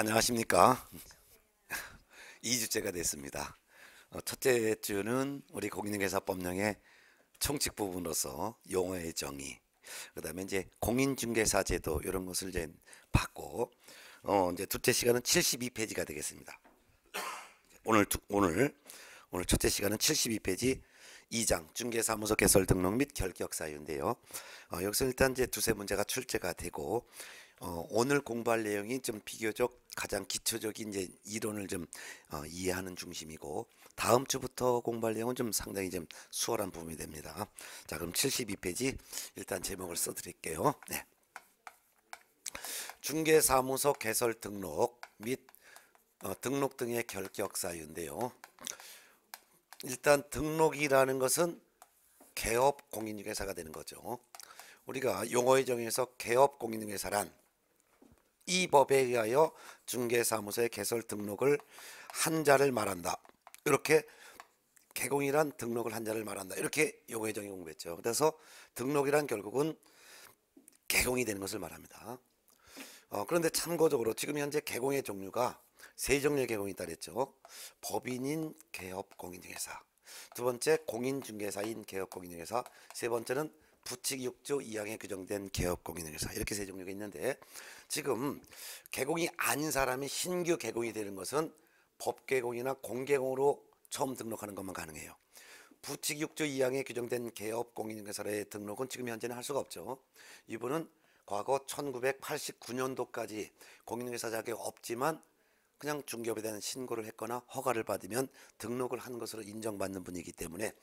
안녕하십니까. 2주째가 됐습니다. 어, 첫째 주는 우리 공인중개사법령의 총칙 부분으로서 용어의 정의, 그 다음에 이제 공인중개사 제도 이런 것을 이제 받고, 어, 이제 둘째 시간은 72페이지가 되겠습니다. 오늘, 두, 오늘, 오늘 첫째 시간은 72페이지 2장 중개사무소 개설 등록 및 결격 사유인데요. 어, 여기서 일단 이제 두세 문제가 출제가 되고 어, 오늘 공부할 내용이 좀 비교적 가장 기초적인 이제 이론을 좀 어, 이해하는 중심이고 다음 주부터 공부할 내용은 좀 상당히 좀 수월한 부분이 됩니다. 자 그럼 72페이지 일단 제목을 써드릴게요. 네. 중개사무소 개설 등록 및 어, 등록 등의 결격 사유인데요. 일단 등록이라는 것은 개업 공인중개사가 되는 거죠. 우리가 용어의 정의에서 개업 공인중개사란 이 법에 의하여 중개사무소의 개설 등록을 한자를 말한다. 이렇게 개공이란 등록을 한자를 말한다. 이렇게 용어의 정의 공부했죠. 그래서 등록이란 결국은 개공이 되는 것을 말합니다. 어, 그런데 참고적으로 지금 현재 개공의 종류가 세 종류의 개공이 있다 그랬죠. 법인인 개업 공인중개사. 두 번째 공인중개사인 개업 공인중개사. 세 번째는 부칙 6조 2항에 규정된 개업 공인중개사. 이렇게 세 종류가 있는데 지금 개공이 아닌 사람이 신규 개공이 되는 것은 법개공이나 공개공으로 처음 등록하는 것만 가능해요. 부칙 6조 2항에 규정된 개업 공인중개사의 등록은 지금 현재는 할 수가 없죠. 이분은 과거 1989년도까지 공인중개사 자격이 없지만 그냥 중개업에 대한 신고를 했거나 허가를 받으면 등록을 한 것으로 인정받는 분이기 때문에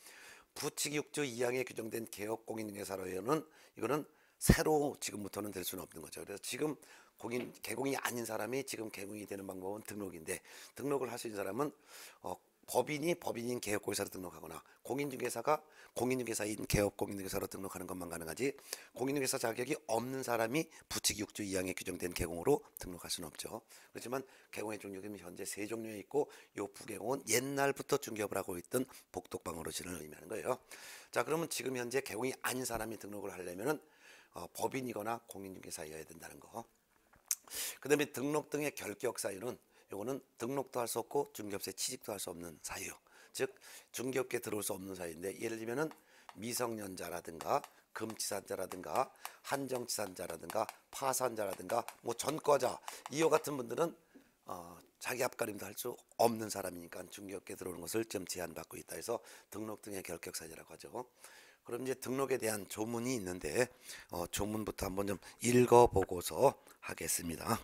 부칙 6조 2항에 규정된 개업 공인중개사로는 이거는 새로 지금부터는 될 수는 없는 거죠. 그래서 지금 공인 개공이 아닌 사람이 지금 개공이 되는 방법은 등록인데 등록을 할 수 있는 사람은 어, 법인이 법인인 개업공개사로 등록하거나 공인중개사가 공인중개사인 개업공인중개사로 등록하는 것만 가능하지 공인중개사 자격이 없는 사람이 부칙 6조 2항에 규정된 개공으로 등록할 수는 없죠. 그렇지만 개공의 종류는 현재 세 종류에 있고 요 부개공은 옛날부터 중개업을 하고 있던 복독방어로지를 의미하는 거예요. 자 그러면 지금 현재 개공이 아닌 사람이 등록을 하려면은 어, 법인이거나 공인중개사여야 된다는 거. 그 다음에 등록 등의 결격 사유는 요거는 등록도 할 수 없고 중개업체 취직도 할 수 없는 사유. 즉 중개업계 들어올 수 없는 사유인데 예를 들면은 미성년자라든가 금치산자라든가 한정치산자라든가 파산자라든가 뭐 전과자 이와 같은 분들은 어, 자기 앞가림도 할 수 없는 사람이니까 중개업계 들어오는 것을 좀 제한받고 있다 해서 등록 등의 결격 사유라고 하죠. 그럼 이제 등록에 대한 조문이 있는데 어, 조문부터 한번 좀 읽어보고서 하겠습니다.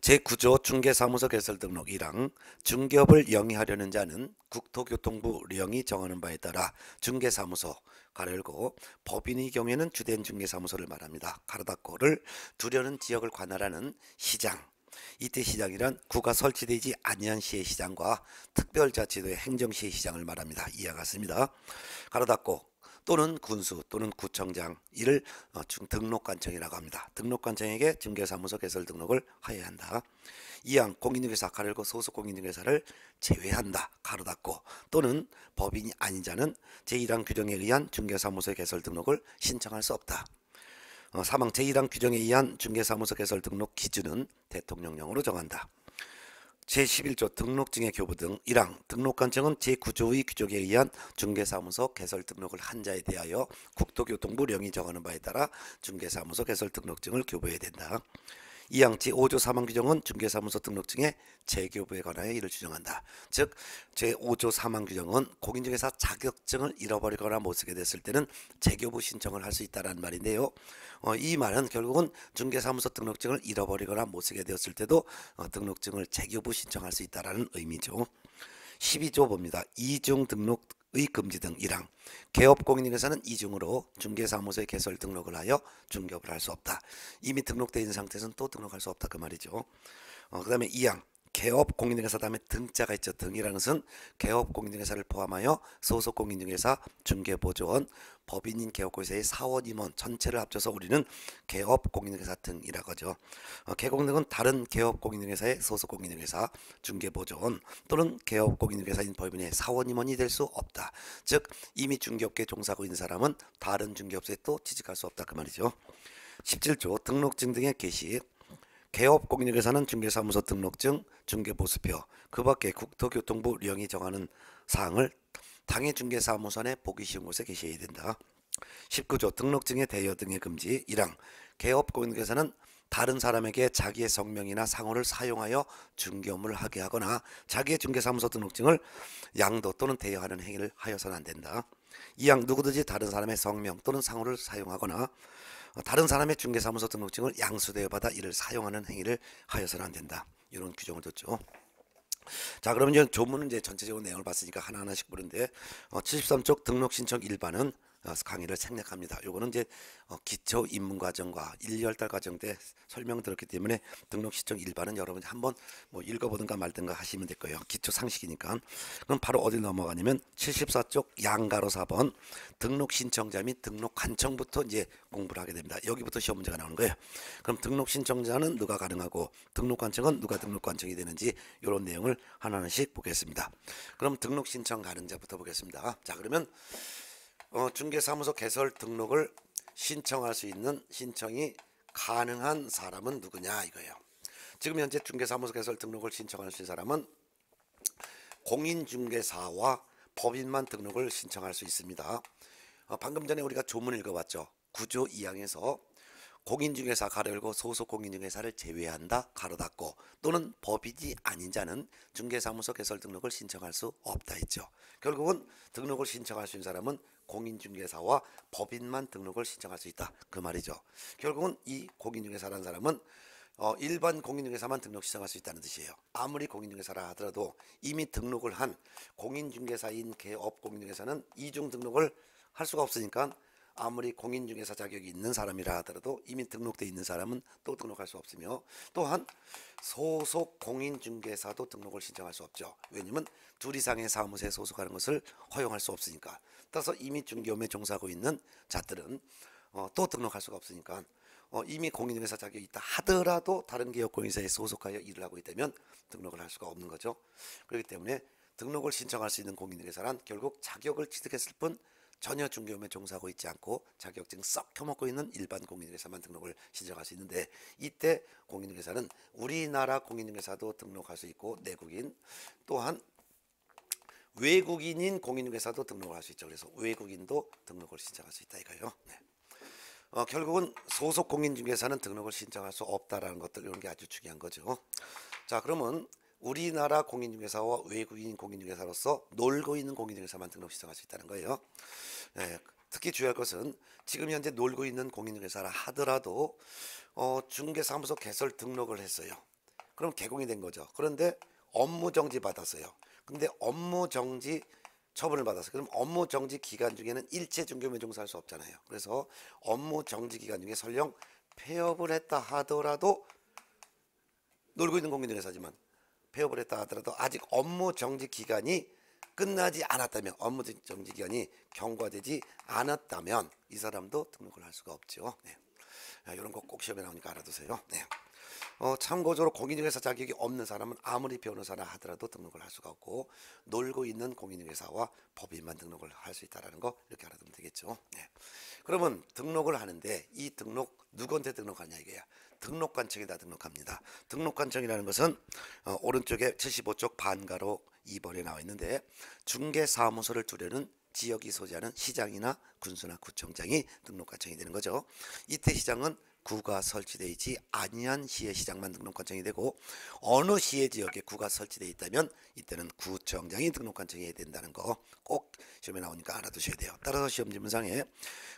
제9조 중개사무소 개설 등록 1항 중개업을 영위하려는 자는 국토교통부 령이 정하는 바에 따라 중개사무소 가열고 법인의 경우에는 주된 중개사무소를 말합니다. 가로 닫고를 두려는 지역을 관할하는 시장 이때 시장이란 구가 설치되지 아니한 시의 시장과 특별자치도의 행정시의 시장을 말합니다. 이와 같습니다. 가로 닫고 또는 군수 또는 구청장 이를 어, 등록관청이라고 합니다. 등록관청에게 중개사무소 개설 등록을 하여야 한다. 이항 공인중개사 가르고 소속 공인중개사를 제외한다. 가로 닫고 또는 법인이 아닌 자는 제1항 규정에 의한 중개사무소 개설 등록을 신청할 수 없다. 어, 사망 제1항 규정에 의한 중개사무소 개설 등록 기준은 대통령령으로 정한다. 제11조 등록증의 교부 등 1항 등록관청은 제9조의 규정에 의한 중개사무소 개설 등록을 한 자에 대하여 국토교통부 령이 정하는 바에 따라 중개사무소 개설 등록증을 교부해야 된다. 이항 제5조 사망 규정은 중개사무소 등록증의 재교부에 관하여 이를 규정한다. 즉 제5조 사망 규정은 공인중개사 자격증을 잃어버리거나 못 쓰게 됐을 때는 재교부 신청을 할 수 있다는 말인데요. 어, 이 말은 결국은 중개사무소 등록증을 잃어버리거나 못 쓰게 되었을 때도 어, 등록증을 재교부 신청할 수 있다는 의미죠. 12조 봅니다. 이중 등록의 금지 등 1항 개업 공인중개사는 이중으로 중개사무소에 개설 등록을 하여 중개업을 할 수 없다. 이미 등록되어 있는 상태에서는 또 등록할 수 없다 그 말이죠. 어, 그 다음에 2항 개업 공인중개사 다음에 등자가 있죠. 등이라는 것은 개업 공인중개사를 포함하여 소속 공인중개사, 중개보조원, 법인인 개업공사의 사원 임원 전체를 합쳐서 우리는 개업 공인중개사 등이라고 하죠. 어, 개공 등은 다른 개업 공인중개사의 소속 공인중개사, 중개보조원 또는 개업 공인중개사인 법인의 사원 임원이 될 수 없다. 즉 이미 중개업계 종사하고 있는 사람은 다른 중개업소에 또 취직할 수 없다 그 말이죠. 17조 등록증 등의 게시 개업공인중개사는 중개사무소 등록증, 중개보수표, 그 밖에 국토교통부 령이 정하는 사항을 당해 중개사무소에 보기 쉬운 곳에 계셔야 된다. 19조 등록증의 대여 등의 금지 1항 개업공인중개사는 다른 사람에게 자기의 성명이나 상호를 사용하여 중개 업무를 하게 하거나 자기의 중개사무소 등록증을 양도 또는 대여하는 행위를 하여서는 안 된다. 이항 누구든지 다른 사람의 성명 또는 상호를 사용하거나 다른 사람의 중개사무소 등록증을 양수대여 받아 이를 사용하는 행위를 하여서는 안 된다. 이런 규정을 뒀죠. 자 그러면 이제 조문은 이제 전체적으로 내용을 봤으니까 하나하나씩 보는데 어, 73쪽 등록 신청 일반은 어, 강의를 생략합니다. 요거는 이제 어, 기초 입문 과정과 1, 2월 과정 때 설명 들었기 때문에 등록 신청 일반은 여러분이 한번 뭐 읽어보든가 말든가 하시면 될 거예요. 기초 상식이니까. 그럼 바로 어디 넘어가냐면 74쪽 양가로 4번 등록 신청자 및 등록 관청부터 이제 공부를 하게 됩니다. 여기부터 시험 문제가 나오는 거예요. 그럼 등록 신청자는 누가 가능하고 등록 관청은 누가 등록 관청이 되는지 이런 내용을 하나하나씩 보겠습니다. 그럼 등록 신청 가능자부터 보겠습니다. 자 그러면 어, 중개사무소 개설 등록을 신청할 수 있는 신청이 가능한 사람은 누구냐 이거예요. 지금 현재 중개사무소 개설 등록을 신청할 수 있는 사람은 공인중개사와 법인만 등록을 신청할 수 있습니다. 어, 방금 전에 우리가 조문 읽어봤죠. 구조 2항에서 공인중개사 가로 열고 소속 공인중개사를 제외한다 가로 닫고 또는 법인이 아닌 자는 중개사무소 개설 등록을 신청할 수 없다 했죠. 결국은 등록을 신청할 수 있는 사람은 공인중개사와 법인만 등록을 신청할 수 있다 그 말이죠. 결국은 이 공인중개사라는 사람은 어, 일반 공인중개사만 등록 신청할 수 있다는 뜻이에요. 아무리 공인중개사라 하더라도 이미 등록을 한 공인중개사인 개업 공인중개사는 이중 등록을 할 수가 없으니까 아무리 공인중개사 자격이 있는 사람이라 하더라도 이미 등록돼 있는 사람은 또 등록할 수 없으며 또한 소속 공인중개사도 등록을 신청할 수 없죠. 왜냐면 둘 이상의 사무소에 소속하는 것을 허용할 수 없으니까. 따라서 이미 중개업에 종사하고 있는 자들은 어, 또 등록할 수가 없으니까 어, 이미 공인중개사 자격이 있다 하더라도 다른 개업 공인사에 소속하여 일을 하고 있다면 등록을 할 수가 없는 거죠. 그렇기 때문에 등록을 신청할 수 있는 공인중개사란 결국 자격을 취득했을 뿐 전혀 중개업에 종사하고 있지 않고 자격증 썩 켜먹고 있는 일반 공인중개사만 등록을 신청할 수 있는데 이때 공인중개사는 우리나라 공인중개사도 등록할 수 있고 내국인 또한 외국인인 공인중개사도 등록을 할 수 있죠. 그래서 외국인도 등록을 신청할 수 있다 이거예요. 네. 어, 결국은 소속 공인중개사는 등록을 신청할 수 없다라는 것들 이런 게 아주 중요한 거죠. 자 그러면 우리나라 공인중개사와 외국인 공인중개사로서 놀고 있는 공인중개사만 등록 신청할 수 있다는 거예요. 네, 특히 주의할 것은 지금 현재 놀고 있는 공인중개사라 하더라도 어, 중개사무소 개설 등록을 했어요. 그럼 개공이 된 거죠. 그런데 업무 정지 받았어요. 근데 업무 정지 처분을 받았어요. 그럼 업무 정지 기간 중에는 일체 중개업에 종사할 수 없잖아요. 그래서 업무 정지 기간 중에 설령 폐업을 했다 하더라도 놀고 있는 공인중개사지만 폐업을 했다 하더라도 아직 업무 정지 기간이 끝나지 않았다면 업무 정지 기간이 경과되지 않았다면 이 사람도 등록을 할 수가 없죠. 네. 이런 거 꼭 시험에 나오니까 알아두세요. 네. 어, 참고적으로 공인중개사 자격이 없는 사람은 아무리 변호사라 하더라도 등록을 할 수가 없고 놀고 있는 공인중개사와 법인만 등록을 할 수 있다라는 거 이렇게 알아두면 되겠죠. 네. 그러면 등록을 하는데 이 등록 누구한테 등록하냐 이게야. 등록관청에다 등록합니다. 등록관청이라는 것은 어, 오른쪽에 75쪽 반가로 2번에 나와 있는데 중개사무소를 두려는 지역이 소지하는 시장이나 군수나 구청장이 등록관청이 되는 거죠. 이때 시장은 구가 설치되어 있지 아니한 시의 시장만 등록관청이 되고 어느 시의 지역에 구가 설치되어 있다면 이때는 구청장이 등록관청이 해야 된다는 거 꼭 시험에 나오니까 알아두셔야 돼요. 따라서 시험 질문상에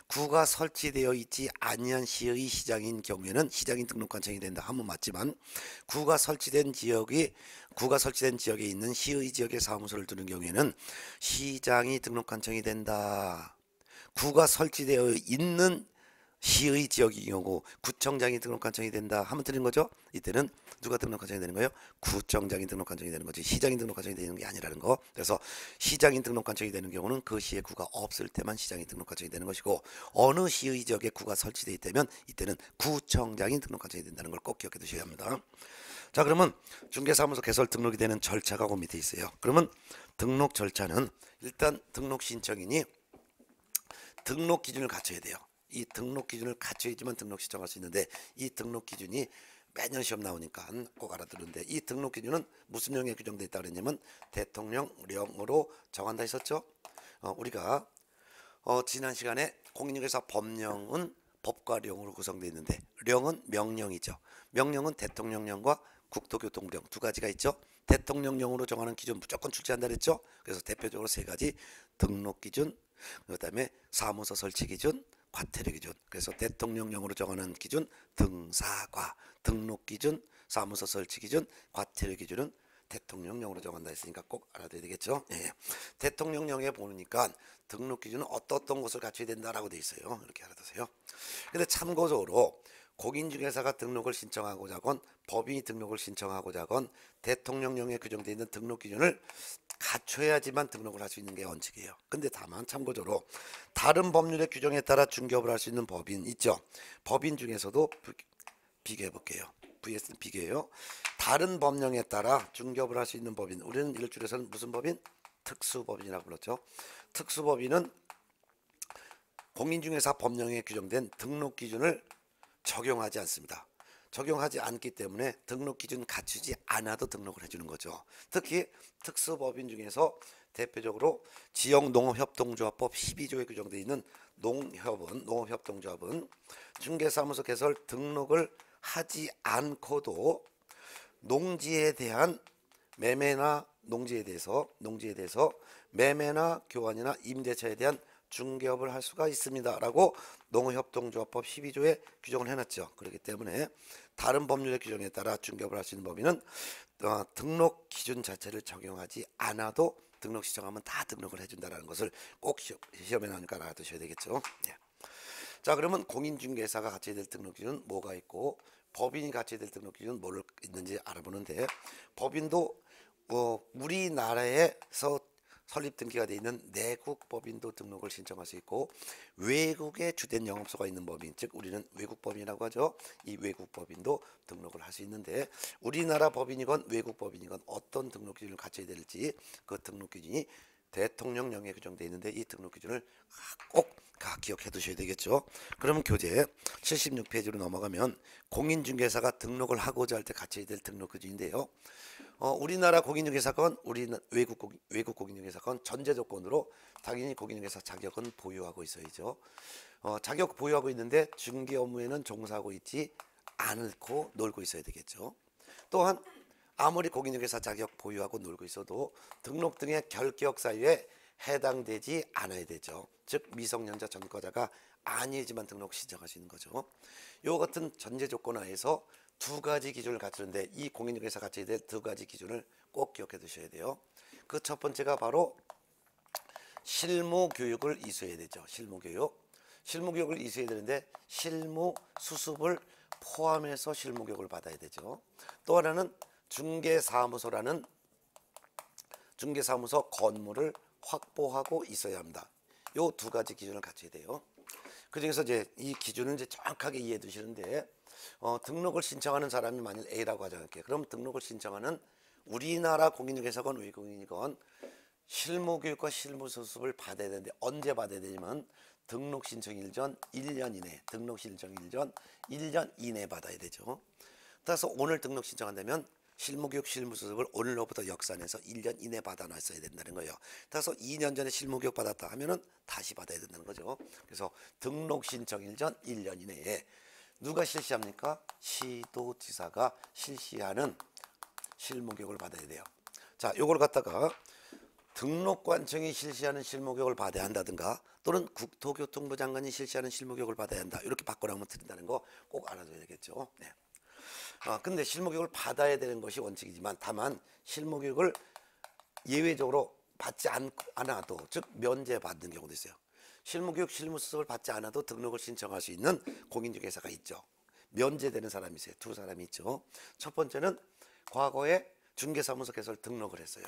구가 설치되어 있지 아니한 시의 시장인 경우에는 시장인 등록관청이 된다 하면 맞지만 구가 설치된 지역이 구가 설치된 지역에 있는 시의 지역에 사무소를 두는 경우에는 시장이 등록관청이 된다. 구가 설치되어 있는 시의 지역의 경우 구청장이 등록관청이 된다 하면 되는 거죠. 이때는 누가 등록관청이 되는 거예요? 구청장이 등록관청이 되는 거지 시장이 등록관청이 되는 게 아니라는 거. 그래서 시장인 등록관청이 되는 경우는 그 시에 구가 없을 때만 시장이 등록관청이 되는 것이고 어느 시의 지역에 구가 설치되어 있다면 이때는 구청장이 등록관청이 된다는 걸 꼭 기억해 두셔야 합니다. 자 그러면 중개사무소 개설 등록이 되는 절차가 그 밑에 있어요. 그러면 등록 절차는 일단 등록 신청인이 등록 기준을 갖춰야 돼요. 이 등록 기준을 갖춰야지만 등록 신청할 수 있는데 이 등록 기준이 매년 시험 나오니까 꼭 알아두는데 이 등록 기준은 무슨 령에 규정돼 있다 그랬냐면 대통령령으로 정한다 했었죠. 어, 우리가 어, 지난 시간에 공인중개사 법령은 법과 령으로 구성되어 있는데 령은 명령이죠. 명령은 대통령령과 국토교통령 두 가지가 있죠. 대통령령으로 정하는 기준 무조건 출제한다 그랬죠. 그래서 대표적으로 세 가지 등록 기준, 그다음에 사무소 설치 기준, 과태료 기준. 그래서 대통령령으로 정하는 기준 등사과, 등록 기준, 사무소 설치 기준, 과태료 기준은 대통령령으로 정한다 했으니까 꼭 알아둬야 되겠죠. 예. 대통령령에 보니까 등록 기준은 어떤 것을 갖춰야 된다라고 돼 있어요. 이렇게 알아두세요. 근데 참고적으로 공인중개사가 등록을 신청하고자 하건 법인이 등록을 신청하고자 하건 대통령령에 규정되어 있는 등록 기준을 갖춰야지만 등록을 할 수 있는 게 원칙이에요. 근데 다만 참고적으로 다른 법률의 규정에 따라 중개업을 할 수 있는 법인 있죠. 법인 중에서도 비- 비교해 볼게요. VS는 비교해요. 다른 법령에 따라 중개업을 할 수 있는 법인. 우리는 이를 줄여서는 무슨 법인? 특수법인이라고 불렀죠. 특수법인은 공인중개사 법령에 규정된 등록 기준을 적용하지 않습니다. 적용하지 않기 때문에 등록 기준 갖추지 않아도 등록을 해주는 거죠. 특히 특수법인 중에서 대표적으로 지역농업협동조합법 12조에 규정되어 있는 농협은 농업협동조합은 중개사무소 개설 등록을 하지 않고도 농지에 대한 매매나 농지에 대해서 농지에 대해서 매매나 교환이나 임대차에 대한 중개업을 할 수가 있습니다라고 농업협동조합법 12조에 규정을 해놨죠. 그렇기 때문에 다른 법률의 규정에 따라 중개업을 할 수 있는 범위는 어, 등록 기준 자체를 적용하지 않아도 등록 신청하면 다 등록을 해준다라는 것을 꼭 시, 시험에 나오니까 알아두셔야 되겠죠. 예. 자 그러면 공인중개사가 갖춰야 될 등록 기준은 뭐가 있고 법인이 갖춰야 될 등록 기준은 뭘 있는지 알아보는데 법인도 어, 우리나라에서 설립 등기가 돼 있는 내국 법인도 등록을 신청할 수 있고 외국에 주된 영업소가 있는 법인 즉 우리는 외국 법인이라고 하죠. 이 외국 법인도 등록을 할 수 있는데 우리나라 법인이건 외국 법인이건 어떤 등록 기준을 갖춰야 될지 그 등록 기준이 대통령령에 규정되어 있는데 이 등록 기준을 꼭 가- 기억해 두셔야 되겠죠. 그러면 교재 76페이지로 넘어가면 공인중개사가 등록을 하고자 할 때 갖춰야 될 등록 기준인데요. 어, 우리나라 공인중개사건, 우리 외국 공, 외국 공인중개사건 전제 조건으로 당연히 공인중개사 자격은 보유하고 있어야죠. 어, 자격 보유하고 있는데 중개 업무에는 종사하고 있지 않고 놀고 있어야 되겠죠. 또한 아무리 공인중개사 자격 보유하고 놀고 있어도 등록 등의 결격 사유에 해당되지 않아야 되죠. 즉 미성년자 전과자가 아니지만 등록 있는 거죠. 요 같은 전제 조건 하에서 두 가지 기준을 갖추는데 이 공인중개사 갖춰야 될 두 가지 기준을 꼭 기억해 두셔야 돼요. 그 첫 번째가 바로 실무 교육을 이수해야 되죠. 실무 교육. 실무 교육을 이수해야 되는데 실무 수습을 포함해서 실무 교육을 받아야 되죠. 또 하나는 중개사무소라는 중개사무소 건물을 확보하고 있어야 합니다. 요 두 가지 기준을 갖춰야 돼요. 그 중에서 이제 이 기준은 이제 정확하게 이해해 두시는데 어, 등록을 신청하는 사람이 만일 A라고 하자할게요. 그럼 등록을 신청하는 우리나라 공인중개사건 외국인이건 실무교육과 실무수습을 받아야 되는데 언제 받아야 되냐면 등록 신청일 전 1년 이내 등록 신청일 전 1년 이내 받아야 되죠. 따라서 오늘 등록 신청한다면 실무교육 실무수습을 오늘로부터 역산해서 1년 이내 받아놨어야 된다는 거예요. 따라서 2년 전에 실무교육 받았다 하면은 다시 받아야 된다는 거죠. 그래서 등록 신청일 전 1년 이내에 누가 실시합니까? 시도지사가 실시하는 실무교육을 받아야 돼요. 자, 요걸 갖다가 등록관청이 실시하는 실무교육을 받아야 한다든가 또는 국토교통부 장관이 실시하는 실무교육을 받아야 한다. 이렇게 바꿔나오면 틀린다는 거 꼭 알아둬야 되겠죠. 네. 아, 근데 실무교육을 받아야 되는 것이 원칙이지만 다만 실무교육을 예외적으로 받지 않, 않아도 즉 면제받는 경우도 있어요. 실무교육 실무수습을 받지 않아도 등록을 신청할 수 있는 공인중개사가 있죠. 면제되는 사람이 있어요. 두 사람이 있죠. 첫 번째는 과거에 중개사무소 개설 등록을 했어요.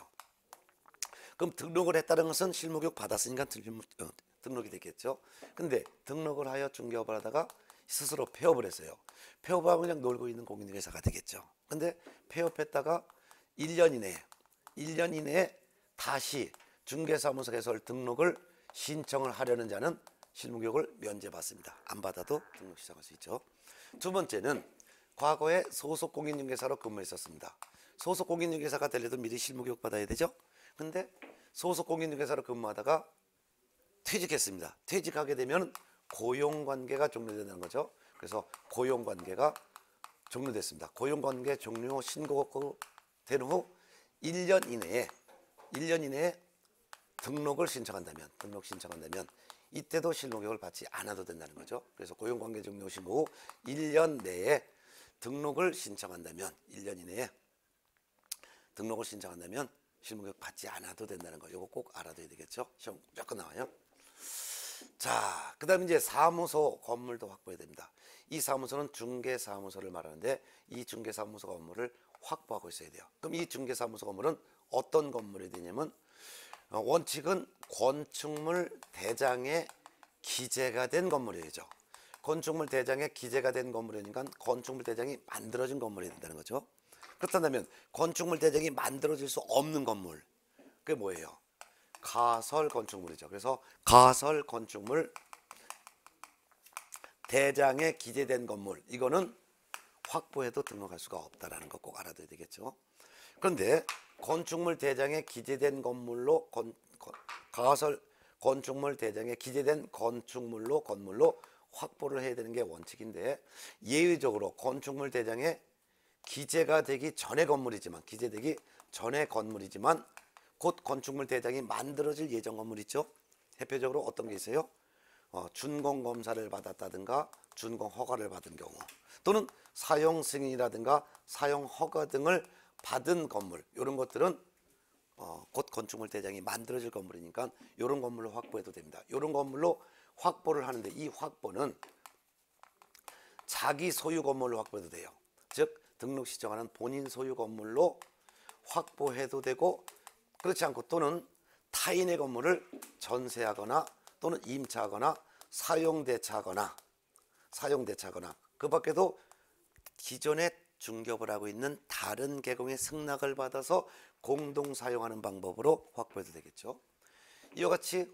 그럼 등록을 했다는 것은 실무교육 받았으니까 등- 어, 등록이 됐겠죠. 근데 등록을 하여 중개업을 하다가 스스로 폐업을 했어요. 폐업하고 그냥 놀고 있는 공인중개사가 되겠죠. 근데 폐업했다가 1년 이내에 1년 이내에 다시 중개사무소 개설 등록을 신청을 하려는 자는 실무교육을 면제받습니다. 안 받아도 등록 시작할 수 있죠. 두 번째는 과거에 소속 공인중개사로 근무했었습니다. 소속 공인중개사가 되려도 미리 실무교육 받아야 되죠. 근데 소속 공인중개사로 근무하다가 퇴직했습니다. 퇴직하게 되면 고용관계가 종료되는 거죠. 그래서 고용관계가 종료됐습니다. 고용관계 종료 신고된 후 1년 이내에 1년 이내에 등록을 신청한다면 등록 신청한다면 이때도 실무교육을 받지 않아도 된다는 거죠. 그래서 고용관계 종료 신고 후 1년 내에 등록을 신청한다면 1년 이내에 등록을 신청한다면 실무교육 받지 않아도 된다는 거. 이거 꼭 알아둬야 되겠죠. 시험 무조건 나와요. 자, 그 다음에 이제 사무소 건물도 확보해야 됩니다. 이 사무소는 중개사무소를 말하는데 이 중개사무소 건물을 확보하고 있어야 돼요. 그럼 이 중개사무소 건물은 어떤 건물이 되냐면 어, 원칙은 건축물 대장에 기재가 된 건물이죠. 건축물 대장에 기재가 된 건물이니까 건축물 대장이 만들어진 건물이 된다는 거죠. 그렇다면 건축물 대장이 만들어질 수 없는 건물 그게 뭐예요? 가설 건축물이죠. 그래서 가설 건축물 대장에 기재된 건물 이거는 확보해도 등록할 수가 없다라는 거 꼭 알아둬야 되겠죠. 그런데 건축물 대장에 기재된 건물로 건, 건- 가설 건축물 대장에 기재된 건축물로 건물로 확보를 해야 되는 게 원칙인데 예외적으로 건축물 대장에 기재가 되기 전의 건물이지만 기재되기 전의 건물이지만 곧 건축물 대장이 만들어질 예정 건물 있죠. 대표적으로 어떤 게 있어요? 어, 준공 검사를 받았다든가 준공 허가를 받은 경우 또는 사용 승인이라든가 사용 허가 등을 받은 건물 이런 것들은 어, 곧 건축물 대장이 만들어질 건물이니까 이런 건물로 확보해도 됩니다. 이런 건물로 확보를 하는데 이 확보는 자기 소유 건물로 확보해도 돼요. 즉 등록 시정하는 본인 소유 건물로 확보해도 되고 그렇지 않고 또는 타인의 건물을 전세하거나 또는 임차하거나 사용대차하거나 사용대차하거나 그 밖에도 기존에 중개업을 하고 있는 다른 계공의 승낙을 받아서 공동 사용하는 방법으로 확보해도 되겠죠. 이와 같이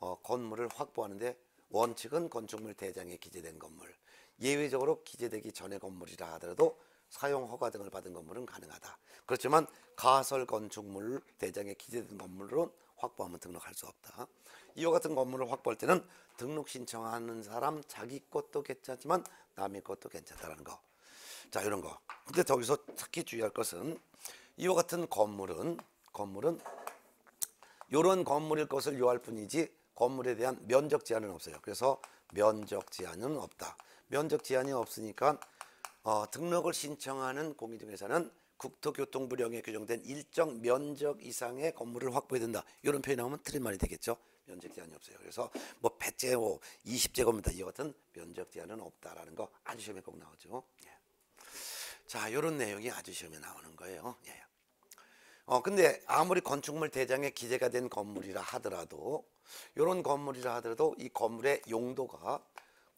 어, 건물을 확보하는데 원칙은 건축물 대장에 기재된 건물, 예외적으로 기재되기 전의 건물이라 하더라도 사용 허가 등을 받은 건물은 가능하다. 그렇지만 가설 건축물 대장에 기재된 건물은 확보하면 등록할 수 없다. 이와 같은 건물을 확보할 때는 등록 신청하는 사람 자기 것도 괜찮지만 남의 것도 괜찮다라는 거. 자 이런 거. 근데 저기서 특히 주의할 것은 이와 같은 건물은 건물은 이런 건물일 것을 요할 뿐이지 건물에 대한 면적 제한은 없어요. 그래서 면적 제한은 없다. 면적 제한이 없으니까 어, 등록을 신청하는 공인중개사는 국토교통부령에 규정된 일정 면적 이상의 건물을 확보해야 된다. 이런 표현이 나오면 틀린 말이 되겠죠. 면적 제한이 없어요. 그래서 뭐 100제곱, 20제곱미터 이 같은 면적 제한은 없다라는 거 아주 시험에 꼭 나오죠. 예. 자, 이런 내용이 아주 시험에 나오는 거예요. 예. 어 근데 아무리 건축물 대장에 기재가 된 건물이라 하더라도 이런 건물이라 하더라도 이 건물의 용도가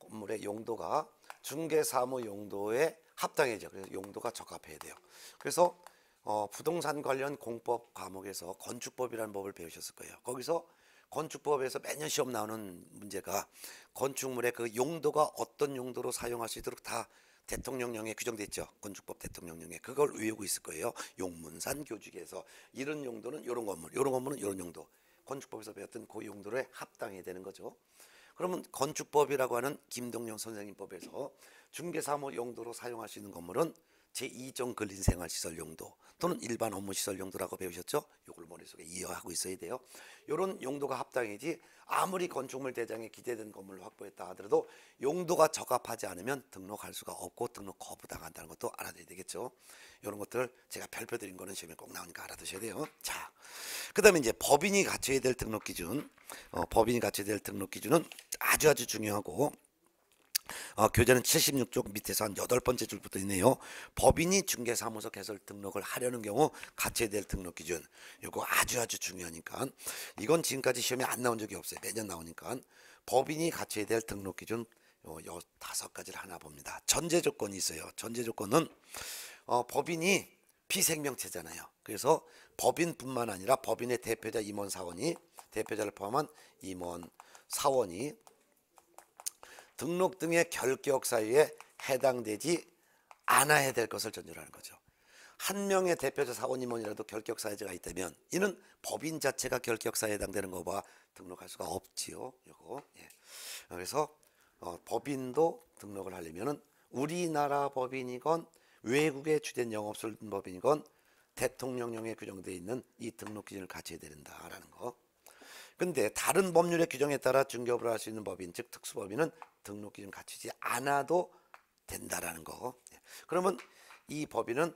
건물의 용도가 중개 사무 용도에 합당해져 그래서 용도가 적합해야 돼요. 그래서 어, 부동산 관련 공법 과목에서 건축법이라는 법을 배우셨을 거예요. 거기서 건축법에서 매년 시험 나오는 문제가 건축물의 그 용도가 어떤 용도로 사용할 수 있도록 다 대통령령에 규정돼 있죠. 건축법 대통령령에 그걸 외우고 있을 거예요. 용문산 교직에서 이런 용도는 이런 건물, 이런 건물은 이런 용도. 건축법에서 배웠던 그 용도에 합당해야 되는 거죠. 그러면 건축법이라고 하는 김동영 선생님 법에서 중개사무 용도로 사용할 수 있는 건물은 제2종 근린생활시설 용도 또는 일반 업무시설 용도라고 배우셨죠? 요걸 머릿속에 이해하고 있어야 돼요. 이런 용도가 합당이지 아무리 건축물 대장에 기재된 건물을 확보했다 하더라도 용도가 적합하지 않으면 등록할 수가 없고 등록 거부당한다는 것도 알아둬야 되겠죠. 이런 것들 제가 별표 드린 거는 시험에 꼭 나오니까 알아두셔야 돼요. 자, 그 다음에 이제 법인이 갖춰야 될 등록 기준, 어, 법인이 갖춰야 될 등록 기준은 아주 아주 중요하고 어, 교재는 76쪽 밑에서 한 여덟 번째 줄부터 있네요. 법인이 중개사무소 개설 등록을 하려는 경우 갖춰야 될 등록 기준. 이거 아주 아주 중요하니까 이건 지금까지 시험에 안 나온 적이 없어요. 매년 나오니까 법인이 갖춰야 될 등록 기준 요, 요 다섯 가지를 하나 봅니다. 전제 조건이 있어요. 전제 조건은 어, 법인이 비생명체잖아요. 그래서 법인뿐만 아니라 법인의 대표자 임원 사원이 대표자를 포함한 임원 사원이 등록 등의 결격 사유에 해당되지 않아야 될 것을 전제하는 거죠. 한 명의 대표자 사원임원이라도 결격 사유가 있다면 이는 법인 자체가 결격 사유에 해당되는 거봐 등록할 수가 없지요. 이거. 예. 그래서 어, 법인도 등록을 하려면은 우리나라 법인이건 외국에 주된 영업소인 법인이건 대통령령에 규정되어 있는 이 등록 기준을 갖춰야 된다라는 거. 근데 다른 법률의 규정에 따라 중개업을 할 수 있는 법인, 즉 특수법인은 등록 기준 갖추지 않아도 된다라는 거. 예. 그러면 이 법인은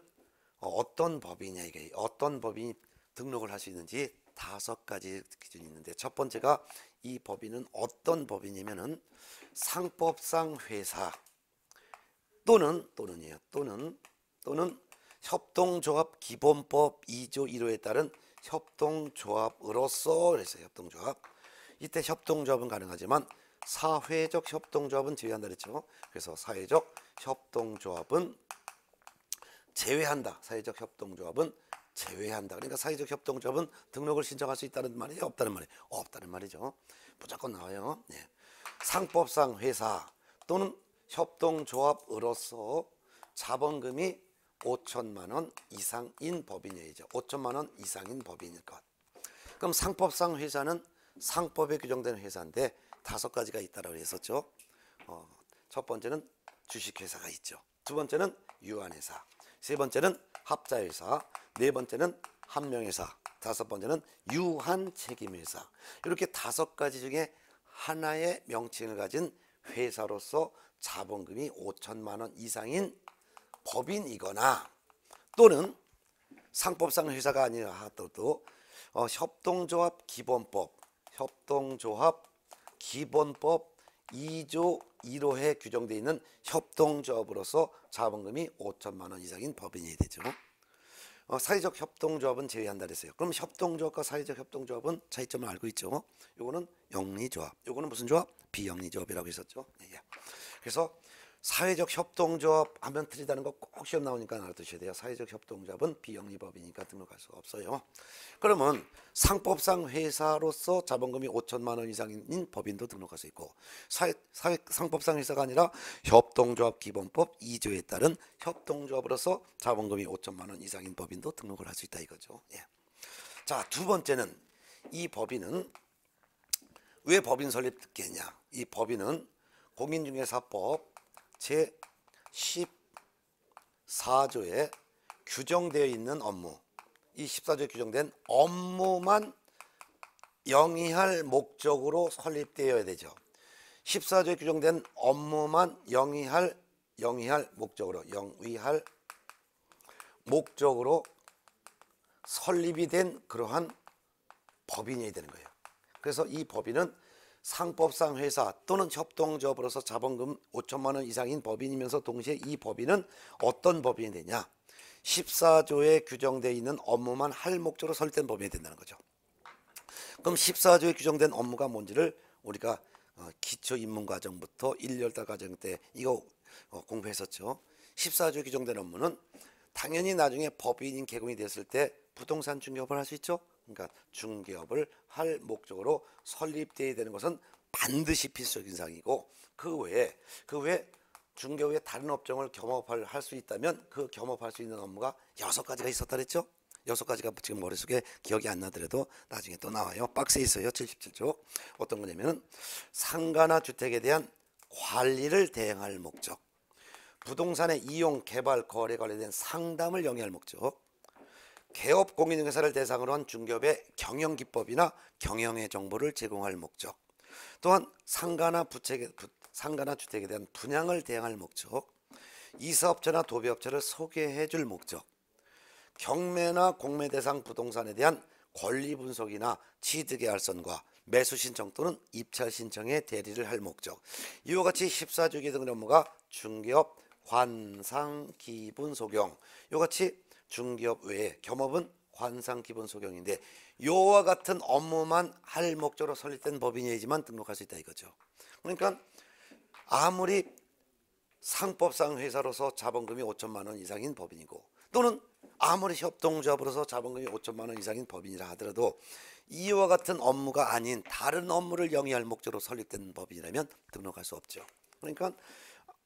어, 어떤 법이냐 이게 어떤 법인이 등록을 할 수 있는지 다섯 가지 기준이 있는데 첫 번째가 이 법인은 어떤 법인이면은 상법상 회사 또는 또는이에요. 또는 또는 협동조합 기본법 2조 1호에 따른 협동조합으로서 그랬어요. 협동조합. 이때 협동조합은 가능하지만 사회적 협동조합은 제외한다 그랬죠. 그래서 사회적 협동조합은 제외한다. 사회적 협동조합은 제외한다. 그러니까 사회적 협동조합은 등록을 신청할 수 있다는 말이에요, 없다는 말이에요. 없다는 말이죠. 무조건 나와요. 네. 상법상 회사 또는 협동조합으로서 자본금이 5천만 원 이상인 법인이죠. 5천만 원 이상인 법인일 것. 그럼 상법상 회사는 상법에 규정된 회사인데 다섯 가지가 있다라고 했었죠. 어, 첫 번째는 주식회사가 있죠. 두 번째는 유한회사. 세 번째는 합자회사. 네 번째는 한명회사. 다섯 번째는 유한책임회사. 이렇게 다섯 가지 중에 하나의 명칭을 가진 회사로서 자본금이 5천만 원 이상인 법인이거나 또는 상법상 회사가 아니라 하더라도 어, 협동조합 기본법, 협동조합 기본법 2조 1호에 규정되어 있는 협동조합으로서 자본금이 5천만 원 이상인 법인이 되죠. 어, 사회적 협동조합은 제외한다 그랬어요. 그럼 협동조합과 사회적 협동조합은 차이점을 알고 있죠. 요거는 영리조합, 요거는 무슨 조합? 비영리조합이라고 했었죠. 예. 그래서 사회적 협동조합 하면 틀리다는 거 꼭 시험 나오니까 알아두셔야 돼요. 사회적 협동조합은 비영리법이니까 등록할 수가 없어요. 그러면 상법상 회사로서 자본금이 5천만 원 이상인 법인도 등록할 수 있고 사회, 사회, 상법상 회사가 아니라 협동조합 기본법 2조에 따른 협동조합으로서 자본금이 5천만 원 이상인 법인도 등록을 할 수 있다 이거죠. 예. 자, 두 번째는 이 법인은 왜 법인 설립됐겠냐? 이 법인은 공인중개사법 제 14조에 규정되어 있는 업무 이 14조에 규정된 업무만 영위할 목적으로 설립되어야 되죠. 14조에 규정된 업무만 영위할 영위할 목적으로 영위할 목적으로 설립이 된 그러한 법인이 되는 거예요. 그래서 이 법인은 상법상 회사 또는 협동조합으로서 자본금 5천만 원 이상인 법인이면서 동시에 이 법인은 어떤 법인이 되냐? 14조에 규정되어 있는 업무만 할 목적으로 설립된 법인이 된다는 거죠. 그럼 14조에 규정된 업무가 뭔지를 우리가 어, 기초 입문 과정부터 1열달 과정 때 이거 어, 공부했었죠. 14조에 규정된 업무는 당연히 나중에 법인인 개공이 됐을 때 부동산 중개업을 할 수 있죠. 그러니까 중개업을 할 목적으로 설립되어야 되는 것은 반드시 필수적인 사항이고 그 외에 그 외에 중개업 외 다른 업종을 겸업할 할 수 있다면 그 겸업할 수 있는 업무가 여섯 가지가 있었다 그랬죠? 여섯 가지가 지금 머릿속에 기억이 안 나더라도 나중에 또 나와요. 박스에 있어요. 77조. 어떤 거냐면은 상가나 주택에 대한 관리를 대행할 목적. 부동산의 이용, 개발, 거래 관련된 상담을 영위할 목적. 개업 공인중개사를 대상으로 한 중개업의 경영 기법이나 경영의 정보를 제공할 목적. 또한 상가나 부채 상가나 주택에 대한 분양을 대행할 목적. 이사업체나 도배업체를 소개해 줄 목적. 경매나 공매 대상 부동산에 대한 권리 분석이나 취득 계약선과 매수 신청 또는 입찰 신청에 대리를 할 목적. 이와 같이 14조기 등 업무가 중개업 관상 기분 소경. 이와 같이 중기업 외에 겸업은 관상 기본 소경인데 요와 같은 업무만 할 목적으로 설립된 법인이지만 등록할 수 있다 이거죠. 그러니까 아무리 상법상 회사로서 자본금이 5천만 원 이상인 법인이고 또는 아무리 협동조합으로서 자본금이 5천만 원 이상인 법인이라 하더라도 이와 같은 업무가 아닌 다른 업무를 영위할 목적으로 설립된 법인이라면 등록할 수 없죠. 그러니까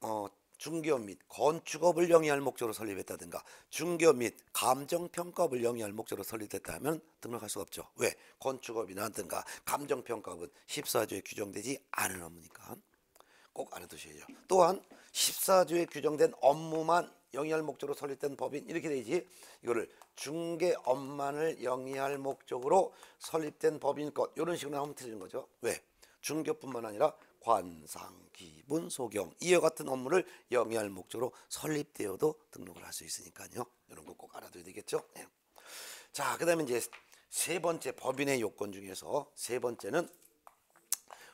어, 중개업 및 건축업을 영위할 목적으로 설립했다든가 중개업 및 감정평가업을 영위할 목적으로 설립됐다 하면 등록할 수가 없죠. 왜? 건축업이라든가 감정평가업은 14조에 규정되지 않은 업무니까 꼭 알아두셔야죠. 또한 14조에 규정된 업무만 영위할 목적으로 설립된 법인 이렇게 되지 이거를 중개업만을 영위할 목적으로 설립된 법인 것 이런 식으로 나오면 틀리는 거죠. 왜? 중개뿐만 아니라 관상, 기분, 소경 이와 같은 업무를 영위할 목적으로 설립되어도 등록을 할 수 있으니까요. 이런 거 꼭 알아둬야 되겠죠. 네. 자, 그다음에 이제 세 번째 법인의 요건 중에서 세 번째는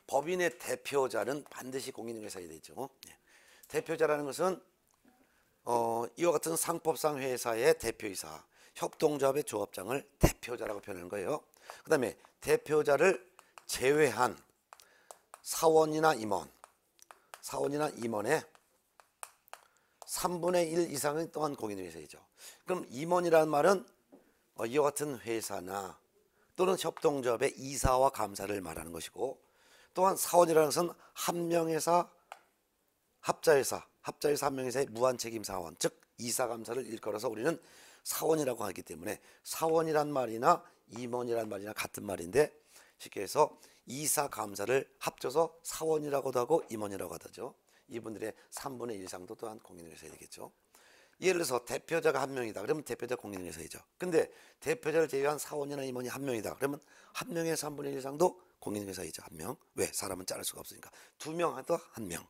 법인의 대표자는 반드시 공인중개사야 되죠. 네. 대표자라는 것은 어, 이와 같은 상법상 회사의 대표이사, 협동조합의 조합장을 대표자라고 표현하는 거예요. 그 다음에 대표자를 제외한 사원이나 임원, 사원이나 임원의 3분의 1 이상은 또한 공인중개사이죠. 그럼 임원이라는 말은 어, 이와 같은 회사나 또는 협동조합의 이사와 감사를 말하는 것이고 또한 사원이라는 것은 한 명회사, 합자회사, 합자회사 한 명회사의 무한책임 사원, 즉 이사 감사를 일컬어서 우리는 사원이라고 하기 때문에 사원이란 말이나 임원이란 말이나 같은 말인데 쉽게 해서 이사 감사를 합쳐서 사원이라고도 하고 임원이라고 하죠. 이분들의 3분의 1 이상도 또한 공인중개사야 되겠죠. 예를 들어서 대표자가 한 명이다. 그러면 대표자 공인중개사이죠. 근데 대표자를 제외한 사원이나 임원이 한 명이다. 그러면 한 명의 3분의 1 이상도 공인중개사이죠. 한 명. 왜? 사람은 자를 수가 없으니까. 두명 해도 한 명.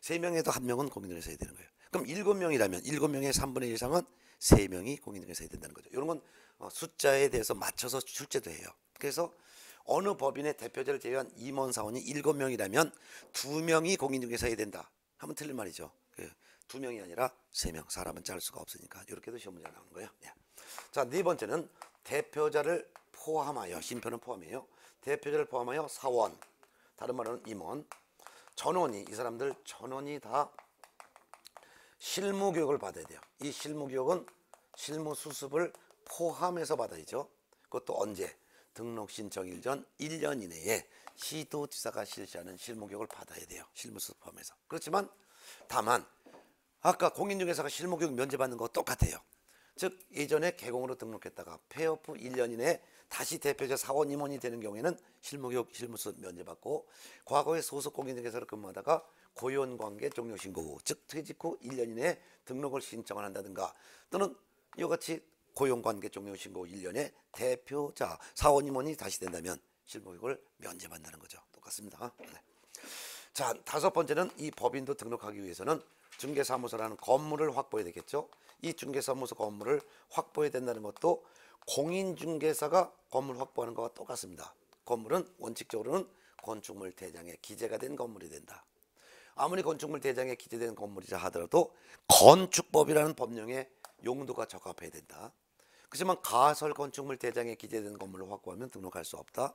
세 명에도 한 명은 공인중개사야 되는 거예요. 그럼 일곱 명이라면 일곱 명의 3분의 1 이상은 세 명이 공인중개사야 된다는 거죠. 이런 건 어, 숫자에 대해서 맞춰서 출제도 해요. 그래서 어느 법인의 대표자를 제외한 임원 사원이 일곱 명이라면 두 명이 공인중개사야 된다. 하면 틀린 말이죠. 그두 명이 아니라 세 명. 사람은 짤 수가 없으니까 이렇게도 시험 문제 나오는 거예요. 예. 자, 네 번째는 대표자를 포함하여 심표는 포함해요. 대표자를 포함하여 사원, 다른 말로는 임원, 전원이 이 사람들 전원이 다 실무 교육을 받아야 돼요. 이 실무 교육은 실무 수습을 포함해서 받아야죠. 그것도 언제? 등록 신청 일 전 1년 이내에 시도지사가 실시하는 실무 교육을 받아야 돼요. 실무 수습 포함해서. 그렇지만 다만 아까 공인중개사가 실무 교육 면제받는 거 똑같아요. 즉 예전에 개공으로 등록했다가 폐업 후 1년 이내에 다시 대표자 사원 임원이 되는 경우에는 실무교육 실무수 면제받고 과거에 소속 공인중개사로 근무하다가 고용관계 종료 신고 후, 즉 퇴직 후 1년 이내에 등록을 신청을 한다든가 또는 이와 같이 고용관계 종료 신고 후 1년에 대표자 사원 임원이 다시 된다면 실무교육을 면제받는다는 거죠. 똑같습니다. 네. 자 다섯 번째는 이 법인도 등록하기 위해서는 중개사무소라는 건물을 확보해야 되겠죠. 이 중개사무소 건물을 확보해야 된다는 것도 공인중개사가 건물 확보하는 것과 똑같습니다. 건물은 원칙적으로는 건축물 대장에 기재가 된 건물이 된다. 아무리 건축물 대장에 기재된 건물이라 하더라도 건축법이라는 법령에 용도가 적합해야 된다. 그렇지만 가설 건축물 대장에 기재된 건물을 확보하면 등록할 수 없다.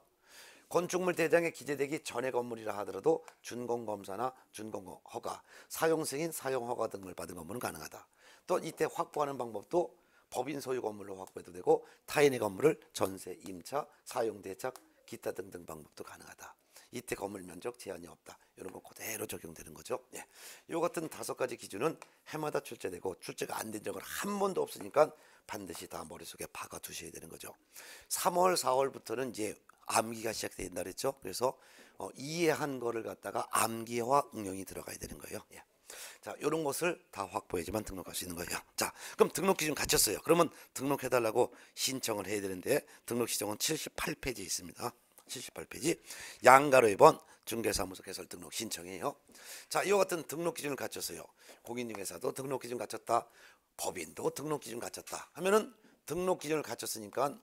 건축물 대장에 기재되기 전의 건물이라 하더라도 준공 검사나 준공 허가, 사용 승인, 사용 허가 등을 받은 건물은 가능하다. 또 이때 확보하는 방법도 법인 소유 건물로 확보해도 되고 타인의 건물을 전세, 임차, 사용 대책, 기타 등등 방법도 가능하다. 이때 건물 면적 제한이 없다. 이런 거 그대로 적용되는 거죠. 예. 이 같은 다섯 가지 기준은 해마다 출제되고 출제가 안 된 적은 한 번도 없으니까 반드시 다 머릿속에 박아 두셔야 되는 거죠. 3월, 4월부터는 이제 암기가 시작된다 그랬죠. 그래서 어, 이해한 거를 갖다가 암기와 응용이 들어가야 되는 거예요. 예. 자, 이런 것을 다 확보해야지만 등록할 수 있는 거예요. 자, 그럼 등록 기준 갖췄어요. 그러면 등록해달라고 신청을 해야 되는데 등록 시정은 78페이지에 있습니다. 78페이지 양가로 2번 중개사무소 개설 등록 신청이에요. 자, 이와 같은 등록 기준을 갖췄어요. 공인중개사도 등록 기준 갖췄다. 법인도 등록 기준 갖췄다. 하면은 등록 기준을 갖췄으니까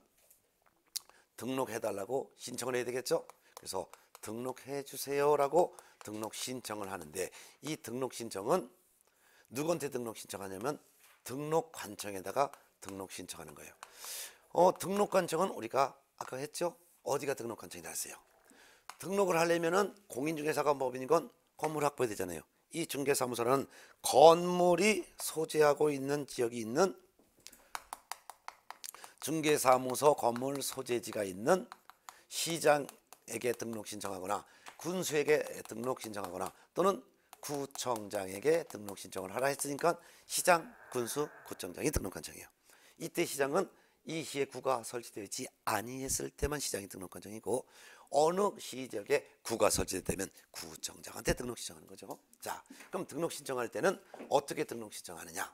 등록해달라고 신청을 해야 되겠죠. 그래서 등록해 주세요라고 등록 신청을 하는데 이 등록 신청은 누구한테 등록 신청하냐면 등록관청에다가 등록 신청하는 거예요. 어, 등록관청은 우리가 아까 했죠? 어디가 등록관청이라 했어요. 등록을 하려면은 공인중개사가 법인인 건 건물 확보해야 되잖아요. 이 중개사무소는 건물이 소재하고 있는 지역이 있는 중개사무소 건물 소재지가 있는 시장에게 등록 신청하거나 군수에게 등록 신청하거나 또는 구청장에게 등록 신청을 하라 했으니까 시장, 군수, 구청장이 등록관청이에요. 이때 시장은 이 시에 구가 설치되지 아니했을 때만 시장이 등록관청이고 어느 시적에 구가 설치되면 구청장한테 등록 신청하는 거죠. 자, 그럼 등록 신청할 때는 어떻게 등록 신청하느냐?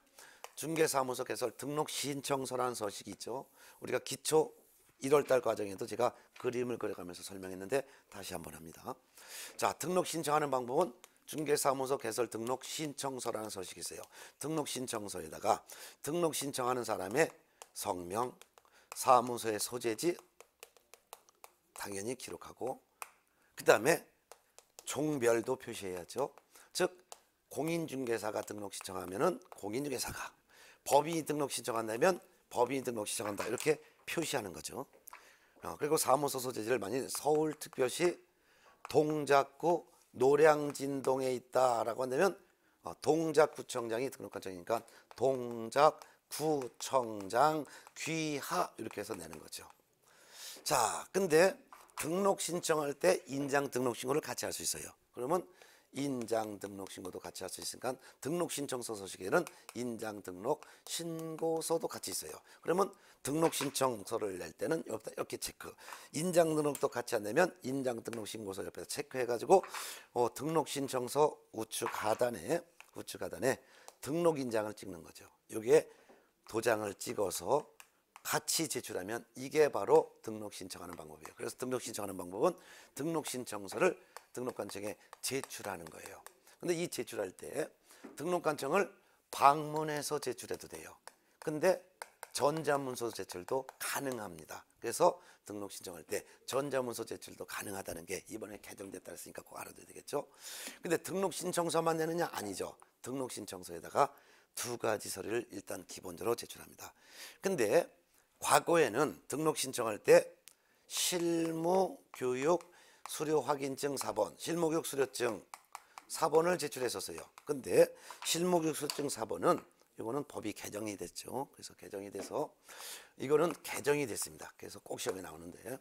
중개사무소 개설 등록 신청서라는 서식이 있죠. 우리가 기초 1월달 과정에도 제가 그림을 그려가면서 설명했는데 다시 한번 합니다. 자, 등록 신청하는 방법은 중개사무소 개설 등록 신청서라는 서식이 있어요. 등록 신청서에다가 등록 신청하는 사람의 성명, 사무소의 소재지 당연히 기록하고 그 다음에 종별도 표시해야죠. 즉 공인중개사가 등록 신청하면은 공인중개사가 법인이 등록 신청한다면 법인이 등록 신청한다 이렇게 표시하는 거죠. 어, 그리고 사무소 소재지를 만약 서울특별시 동작구 노량진동에 있다라고 한다면 어, 동작구청장이 등록관청이니까 동작구청장 귀하 이렇게 해서 내는 거죠. 자, 근데 등록 신청할 때 인장 등록 신고를 같이 할 수 있어요. 그러면 인장 등록 신고도 같이 할 수 있으니까 등록 신청서 소식에는 인장 등록 신고서도 같이 있어요. 그러면 등록 신청서를 낼 때는 여기다 이렇게 체크. 인장 등록도 같이 안 내면 인장 등록 신고서 옆에서 체크해 가지고 어, 등록 신청서 우측 하단에 우측 하단에 등록 인장을 찍는 거죠. 여기에 도장을 찍어서 같이 제출하면 이게 바로 등록 신청하는 방법이에요. 그래서 등록 신청하는 방법은 등록 신청서를 등록관청에 제출하는 거예요. 근데 이 제출할 때 등록관청을 방문해서 제출해도 돼요. 근데 전자문서 제출도 가능합니다. 그래서 등록 신청할 때 전자문서 제출도 가능하다는 게 이번에 개정됐다 했으니까 꼭 알아둬야 되겠죠. 근데 등록 신청서만 내느냐 아니죠. 등록 신청서에다가 두 가지 서류를 일단 기본적으로 제출합니다. 근데 과거에는 등록 신청할 때 실무 교육 수료 확인증 4번, 실무 교육 수료증 4번을 제출했었어요. 근데 실무 교육 수료증 4번은 이거는 법이 개정이 됐죠. 그래서 개정이 돼서 이거는 개정이 됐습니다. 그래서 꼭 시험에 나오는데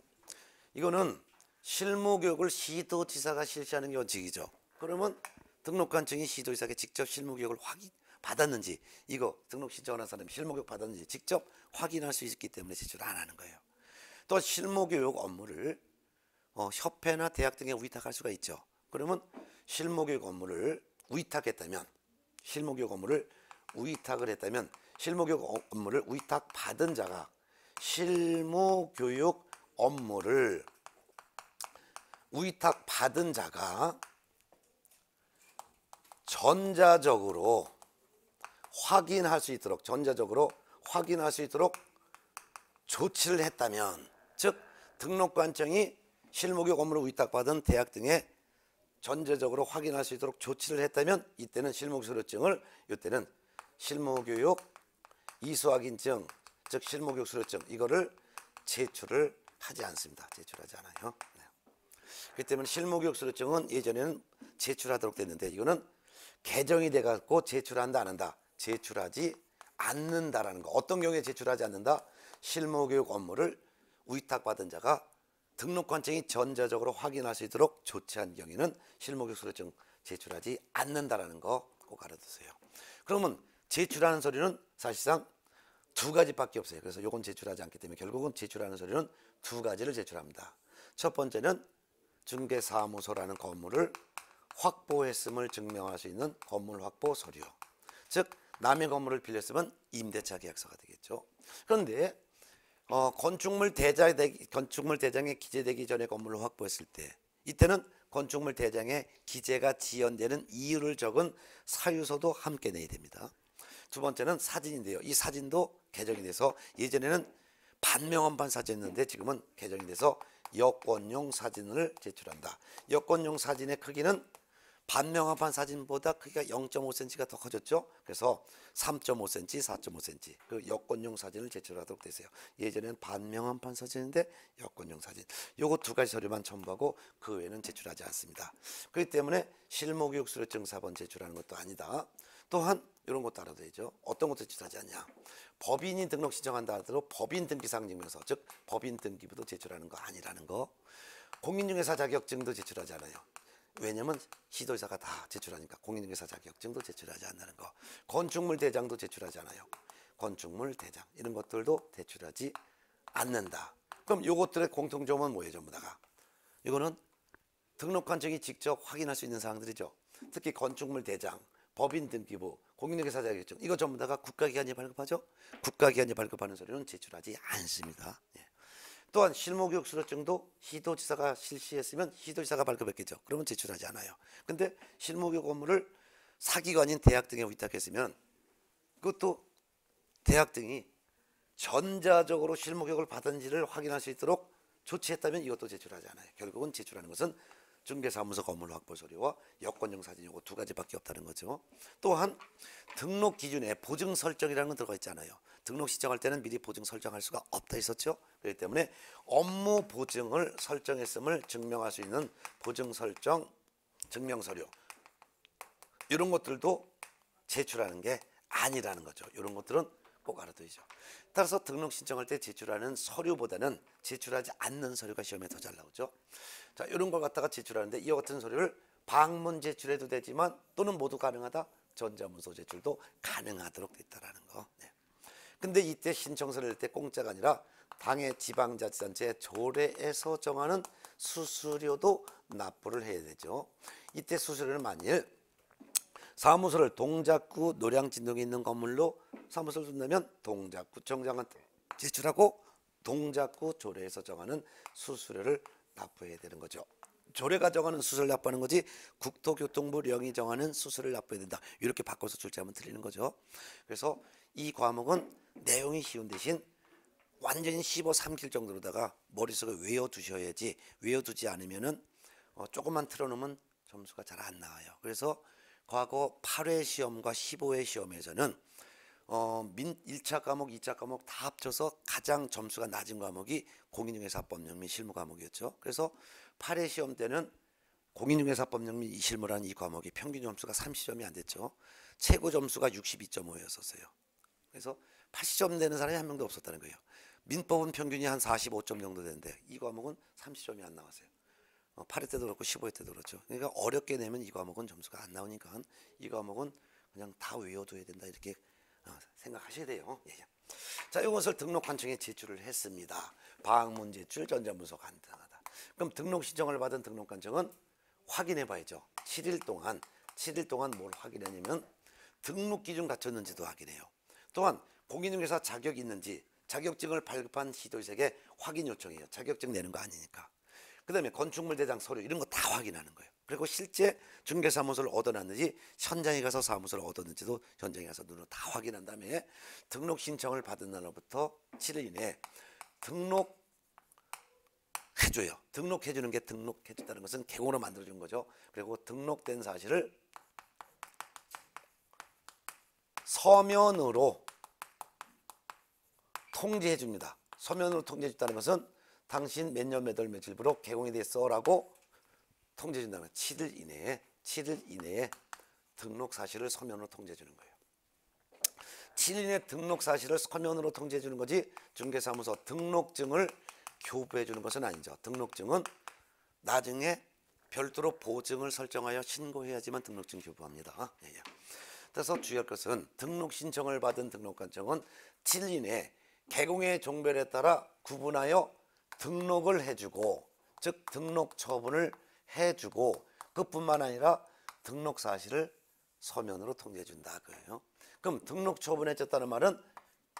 이거는 실무 교육을 시도지사가 실시하는 게 원칙이죠. 그러면 등록관청이 시도지사에게 직접 실무 교육을 확인 받았는지 이거 등록 신청하는 사람이 실무교육 받았는지 직접 확인할 수 있기 때문에 제출 안 하는 거예요. 또 실무교육 업무를 어, 협회나 대학 등에 위탁할 수가 있죠. 그러면 실무교육 업무를 위탁했다면 실무교육 업무를 위탁을 했다면 실무교육 어, 업무를 위탁 받은 자가 실무교육 업무를 위탁 받은 자가 전자적으로 확인할 수 있도록 전자적으로 확인할 수 있도록 조치를 했다면 즉 등록관청이 실무교육 업무를 위탁받은 대학 등에 전자적으로 확인할 수 있도록 조치를 했다면 이때는 실무수료증을 이때는 실무교육 이수확인증 즉 실무교육 수료증 이거를 제출을 하지 않습니다. 제출하지 않아요. 네. 그렇기 때문에 실무교육 수료증은 예전에는 제출하도록 됐는데 이거는 개정이 돼 갖고 제출한다 안 한다. 제출하지 않는다라는 거. 어떤 경우에 제출하지 않는다? 실무교육 업무를 위탁받은 자가 등록관청이 전자적으로 확인할 수 있도록 조치한 경우에는 실무교육 수료증 제출하지 않는다라는 거 꼭 알아두세요. 그러면 제출하는 서류는 사실상 두 가지밖에 없어요. 그래서 요건 제출하지 않기 때문에 결국은 제출하는 서류는 두 가지를 제출합니다. 첫 번째는 중개사무소라는 건물을 확보했음을 증명할 수 있는 건물 확보 서류. 즉 남의 건물을 빌렸으면 임대차 계약서가 되겠죠. 그런데 어, 건축물 대장 건축물 대장에 기재되기 전에 건물을 확보했을 때 이때는 건축물 대장에 기재가 지연되는 이유를 적은 사유서도 함께 내야 됩니다. 두 번째는 사진인데요. 이 사진도 개정이 돼서 예전에는 반명원판 사진이었는데 지금은 개정이 돼서 여권용 사진을 제출한다. 여권용 사진의 크기는 반명합한 사진보다 크기가 0.5cm가 더 커졌죠. 그래서 3.5cm, 4.5cm 그 여권용 사진을 제출하도록 되세요. 예전에는 반명합판 사진인데 여권용 사진. 요거 두 가지 서류만 첨부하고 그 외에는 제출하지 않습니다. 그렇기 때문에 실무교육 수료증 4번 제출하는 것도 아니다. 또한 이런 것도 알아둬야죠. 어떤 것도 제출하지 않냐. 법인이 등록 신청한다 하더라도 법인 등기상 증명서, 즉 법인 등기부도 제출하는 거 아니라는 거. 공인중개사 자격증도 제출하지 않아요. 왜냐면 시도지사가 다 제출하니까 공인중개사 자격증도 제출하지 않는 거. 건축물 대장도 제출하지 않아요. 건축물 대장 이런 것들도 제출하지 않는다. 그럼 요것들의 공통점은 뭐예요, 전부 다가? 이거는 등록관청이 직접 확인할 수 있는 사항들이죠. 특히 건축물 대장, 법인 등기부, 공인중개사 자격증 이거 전부 다가 국가기관이 발급하죠. 국가기관이 발급하는 서류는 제출하지 않습니다. 예. 또한 실무교육 수료 증도 시도지사가 실시했으면 시도지사가 발급했겠죠. 그러면 제출하지 않아요. 근데 실무교육 업무를 사기관인 대학 등에 위탁했으면 그것도 대학 등이 전자적으로 실무교육을 받은지를 확인할 수 있도록 조치했다면 이것도 제출하지 않아요. 결국은 제출하는 것은 중개사무소 건물 확보 서류와 여권용 사진 요거 두 가지밖에 없다는 거죠. 또한 등록 기준에 보증 설정이라는 건 들어가 있잖아요. 등록 신청할 때는 미리 보증 설정할 수가 없다 있었죠. 그렇기 때문에 업무 보증을 설정했음을 증명할 수 있는 보증 설정 증명 서류 이런 것들도 제출하는 게 아니라는 거죠. 이런 것들은 꼭 알아두죠. 따라서 등록 신청할 때 제출하는 서류보다는 제출하지 않는 서류가 시험에 더 잘 나오죠. 자, 이런 걸 갖다가 제출하는데 이와 같은 서류를 방문 제출해도 되지만 또는 모두 가능하다. 전자문서 제출도 가능하도록 됐다라는 거. 네. 근데 이때 신청서를 낼 때 공짜가 아니라 당의 지방자치단체 조례에서 정하는 수수료도 납부를 해야 되죠. 이때 수수료는 만일 사무소를 동작구 노량진동에 있는 건물로 사무소를 둔다면 동작구청장한테 제출하고 동작구 조례에서 정하는 수수료를 납부해야 되는 거죠. 조례가 정하는 수수료를 납부하는 거지 국토교통부령이 정하는 수수료를 납부해야 된다. 이렇게 바꿔서 출제하면 틀리는 거죠. 그래서 이 과목은 내용이 쉬운 대신 완전히 씹어 삼킬 정도로다가 머릿속에 외워두셔야지 외워두지 않으면은 어, 조금만 틀어놓으면 점수가 잘 안 나와요. 그래서 과거 8회 시험과 15회 시험에서는 어, 민 1차 과목, 2차 과목 다 합쳐서 가장 점수가 낮은 과목이 공인중개사법령 및 실무 과목이었죠. 그래서 8회 시험 때는 공인중개사법령 및 실무라는 이 과목이 평균 점수가 30점이 안 됐죠. 최고 점수가 62.5였었어요. 그래서 80점 되는 사람이 한 명도 없었다는 거예요. 민법은 평균이 한 45점 정도 되는데 이 과목은 30점이 안 나왔어요. 어, 8회 때도 그렇고 15회 때도 그렇죠. 그러니까 어렵게 내면 이 과목은 점수가 안 나오니까 이 과목은 그냥 다 외워둬야 된다 이렇게 어, 생각하셔야 돼요. 예, 예. 자, 이것을 등록관청에 제출을 했습니다. 방문 제출, 전자문서 간단하다. 그럼 등록 신청을 받은 등록관청은 확인해 봐야죠. 7일 동안 7일 동안 뭘 확인하냐면 등록 기준 갖췄는지도 확인해요. 또한 공인중개사 자격이 있는지 자격증을 발급한 시도지사에게 확인 요청해요. 자격증 내는 거 아니니까. 그 다음에 건축물 대장 서류 이런 거 다 확인하는 거예요. 그리고 실제 중개사무소를 얻어놨는지 현장에 가서 사무소를 얻었는지도 현장에 가서 눈으로 다 확인한 다음에 등록 신청을 받은 날로부터 7일 이내에 등록 해줘요. 등록해주는 게 등록해준다는 것은 개공으로 만들어준 거죠. 그리고 등록된 사실을 서면으로 통지해 줍니다. 서면으로 통지해 줬다는 것은 당신 몇 년 몇 월 며칠부로 개공이 됐어라고 통지해 준다는 7일 이내에 7일 이내에 등록 사실을 서면으로 통지해 주는 거예요. 7일 이내 등록 사실을 서면으로 통지해 주는 거지 중개사무소 등록증을 교부해 주는 것은 아니죠. 등록증은 나중에 별도로 보증을 설정하여 신고해야지만 등록증 교부합니다. 예, 예. 그래서 주의할 것은 등록 신청을 받은 등록관청은 7일 이내 개공의 종별에 따라 구분하여 등록을 해주고 즉 등록 처분을 해주고 그뿐만 아니라 등록 사실을 서면으로 통지해 준다 그예요. 그럼 등록 처분해줬다는 말은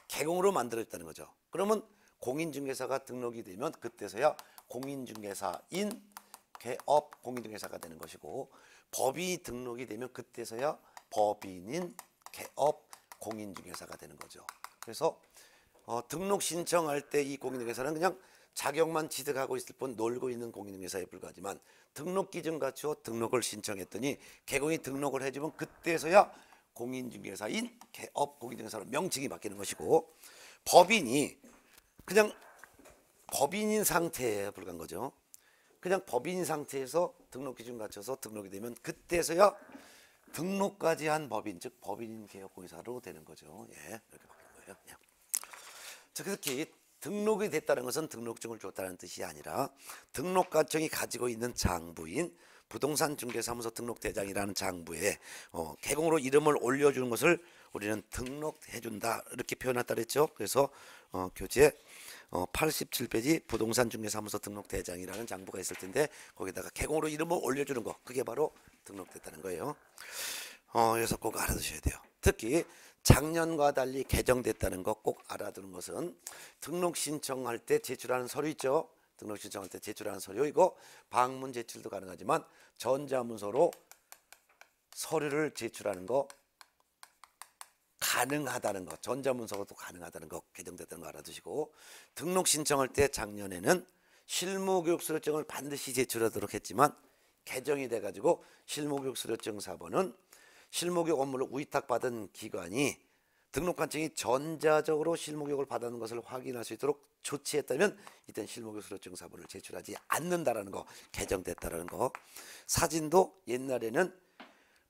개공으로 만들어졌다는 거죠. 그러면 공인중개사가 등록이 되면 그때서야 공인중개사인 개업 공인중개사가 되는 것이고 법이 등록이 되면 그때서야 법인인 개업 공인중개사가 되는 거죠. 그래서 어, 등록 신청할 때 이 공인중개사는 그냥 자격만 취득하고 있을 뿐 놀고 있는 공인중개사에 불과하지만 등록 기준 갖추어 등록을 신청했더니 개공이 등록을 해주면 그때서야 공인중개사인 개업 공인중개사로 명칭이 바뀌는 것이고 법인이 그냥 법인인 상태에 불과한 거죠. 그냥 법인 상태에서 등록 기준 갖춰서 등록이 되면 그때서야 등록까지 한 법인 즉 법인 개업 공인사로 되는 거죠. 예, 이렇게 바뀌는 거예요. 예. 자, 특히 등록이 됐다는 것은 등록증을 줬다는 뜻이 아니라 등록관청이 가지고 있는 장부인 부동산 중개사무소 등록대장이라는 장부에 어, 개공으로 이름을 올려주는 것을 우리는 등록해준다 이렇게 표현했다 그랬죠. 그래서 어, 교재 어, 87페이지 부동산 중개사무소 등록 대장이라는 장부가 있을 텐데 거기다가 개공으로 이름을 올려주는 거 그게 바로 등록됐다는 거예요. 어, 그래서 꼭 알아두셔야 돼요. 특히 작년과 달리 개정됐다는 거 꼭 알아두는 것은 등록 신청할 때 제출하는 서류 있죠. 등록 신청할 때 제출하는 서류 이거 방문 제출도 가능하지만 전자문서로 서류를 제출하는 거 가능하다는 거 전자문서도 가능하다는 거 개정됐다는 거 알아두시고 등록 신청할 때 작년에는 실무교육 수료증을 반드시 제출하도록 했지만 개정이 돼 가지고 실무교육 수료증 사본은 실무교육 업무를 위탁받은 기관이 등록관청이 전자적으로 실무교육을 받았는 것을 확인할 수 있도록 조치했다면 이땐 실무교육 수료증 사본을 제출하지 않는다라는 거 개정됐다라는 거. 사진도 옛날에는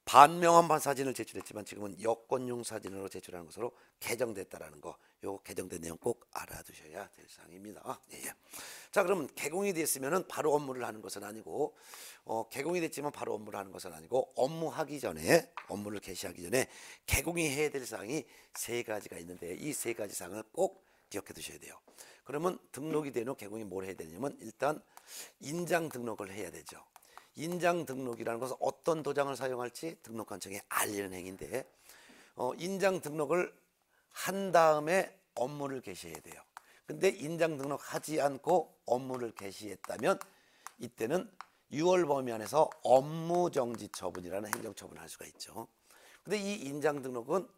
반명함판 사진을 제출했지만 지금은 여권용 사진으로 제출하는 것으로 개정됐다라는 거. 요 개정된 내용 꼭 알아두셔야 될 사항입니다. 예. 자, 그럼 개공이 됐으면은 바로 업무를 하는 것은 아니고 어, 개공이 됐지만 바로 업무를 하는 것은 아니고 업무하기 전에 업무를 개시하기 전에 개공이 해야 될 사항이 세 가지가 있는데 이 세 가지 사항을 꼭 기억해 두셔야 돼요. 그러면 등록이 되는 개공이 뭘 해야 되냐면 일단 인장 등록을 해야 되죠. 인장 등록이라는 것은 어떤 도장을 사용할지 등록관청에 알리는 행위인데 어, 인장 등록을 한 다음에 업무를 개시해야 돼요. 근데 인장 등록하지 않고 업무를 개시했다면 이때는 6월 범위 안에서 업무 정지 처분이라는 행정 처분을 할 수가 있죠. 근데 이 인장 등록은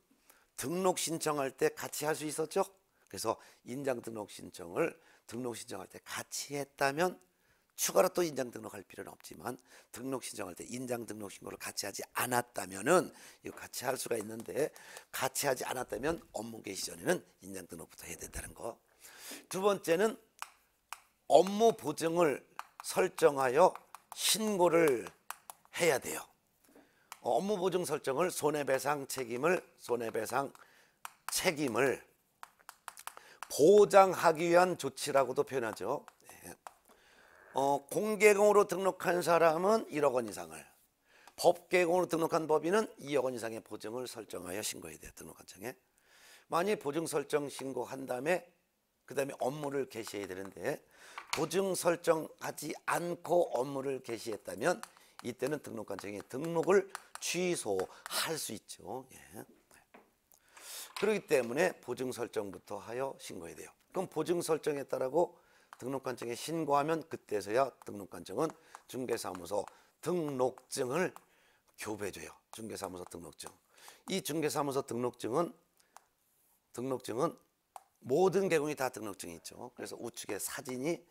등록 신청할 때 같이 할 수 있었죠. 그래서 인장 등록 신청을 등록 신청할 때 같이 했다면 추가로 또 인장 등록할 필요는 없지만 등록 신청할 때 인장 등록 신고를 같이 하지 않았다면은 이거 같이 할 수가 있는데 같이 하지 않았다면 업무 개시 전에는 인장 등록부터 해야 된다는 거. 두 번째는 업무 보증을 설정하여 신고를 해야 돼요. 어, 업무 보증 설정을 손해배상 책임을 손해배상 책임을 보장하기 위한 조치라고도 표현하죠. 어, 공개공으로 등록한 사람은 1억 원 이상을 법개공으로 등록한 법인은 2억 원 이상의 보증을 설정하여 신고해야 돼요. 등록관청에. 만약 보증 설정 신고한 다음에 그 다음에 업무를 개시해야 되는데 보증 설정하지 않고 업무를 개시했다면 이때는 등록관청이 등록을 취소할 수 있죠. 예. 그렇기 때문에 보증 설정부터 하여 신고해야 돼요. 그럼 보증 설정에 따라고 등록관청에 신고하면 그때서야 등록관청은 중개사무소 등록증을 교배줘요. 중개사무소 등록증. 이 중개사무소 등록증은 등록증은 모든 개공이 다 등록증이 있죠. 그래서 우측에 사진이 어,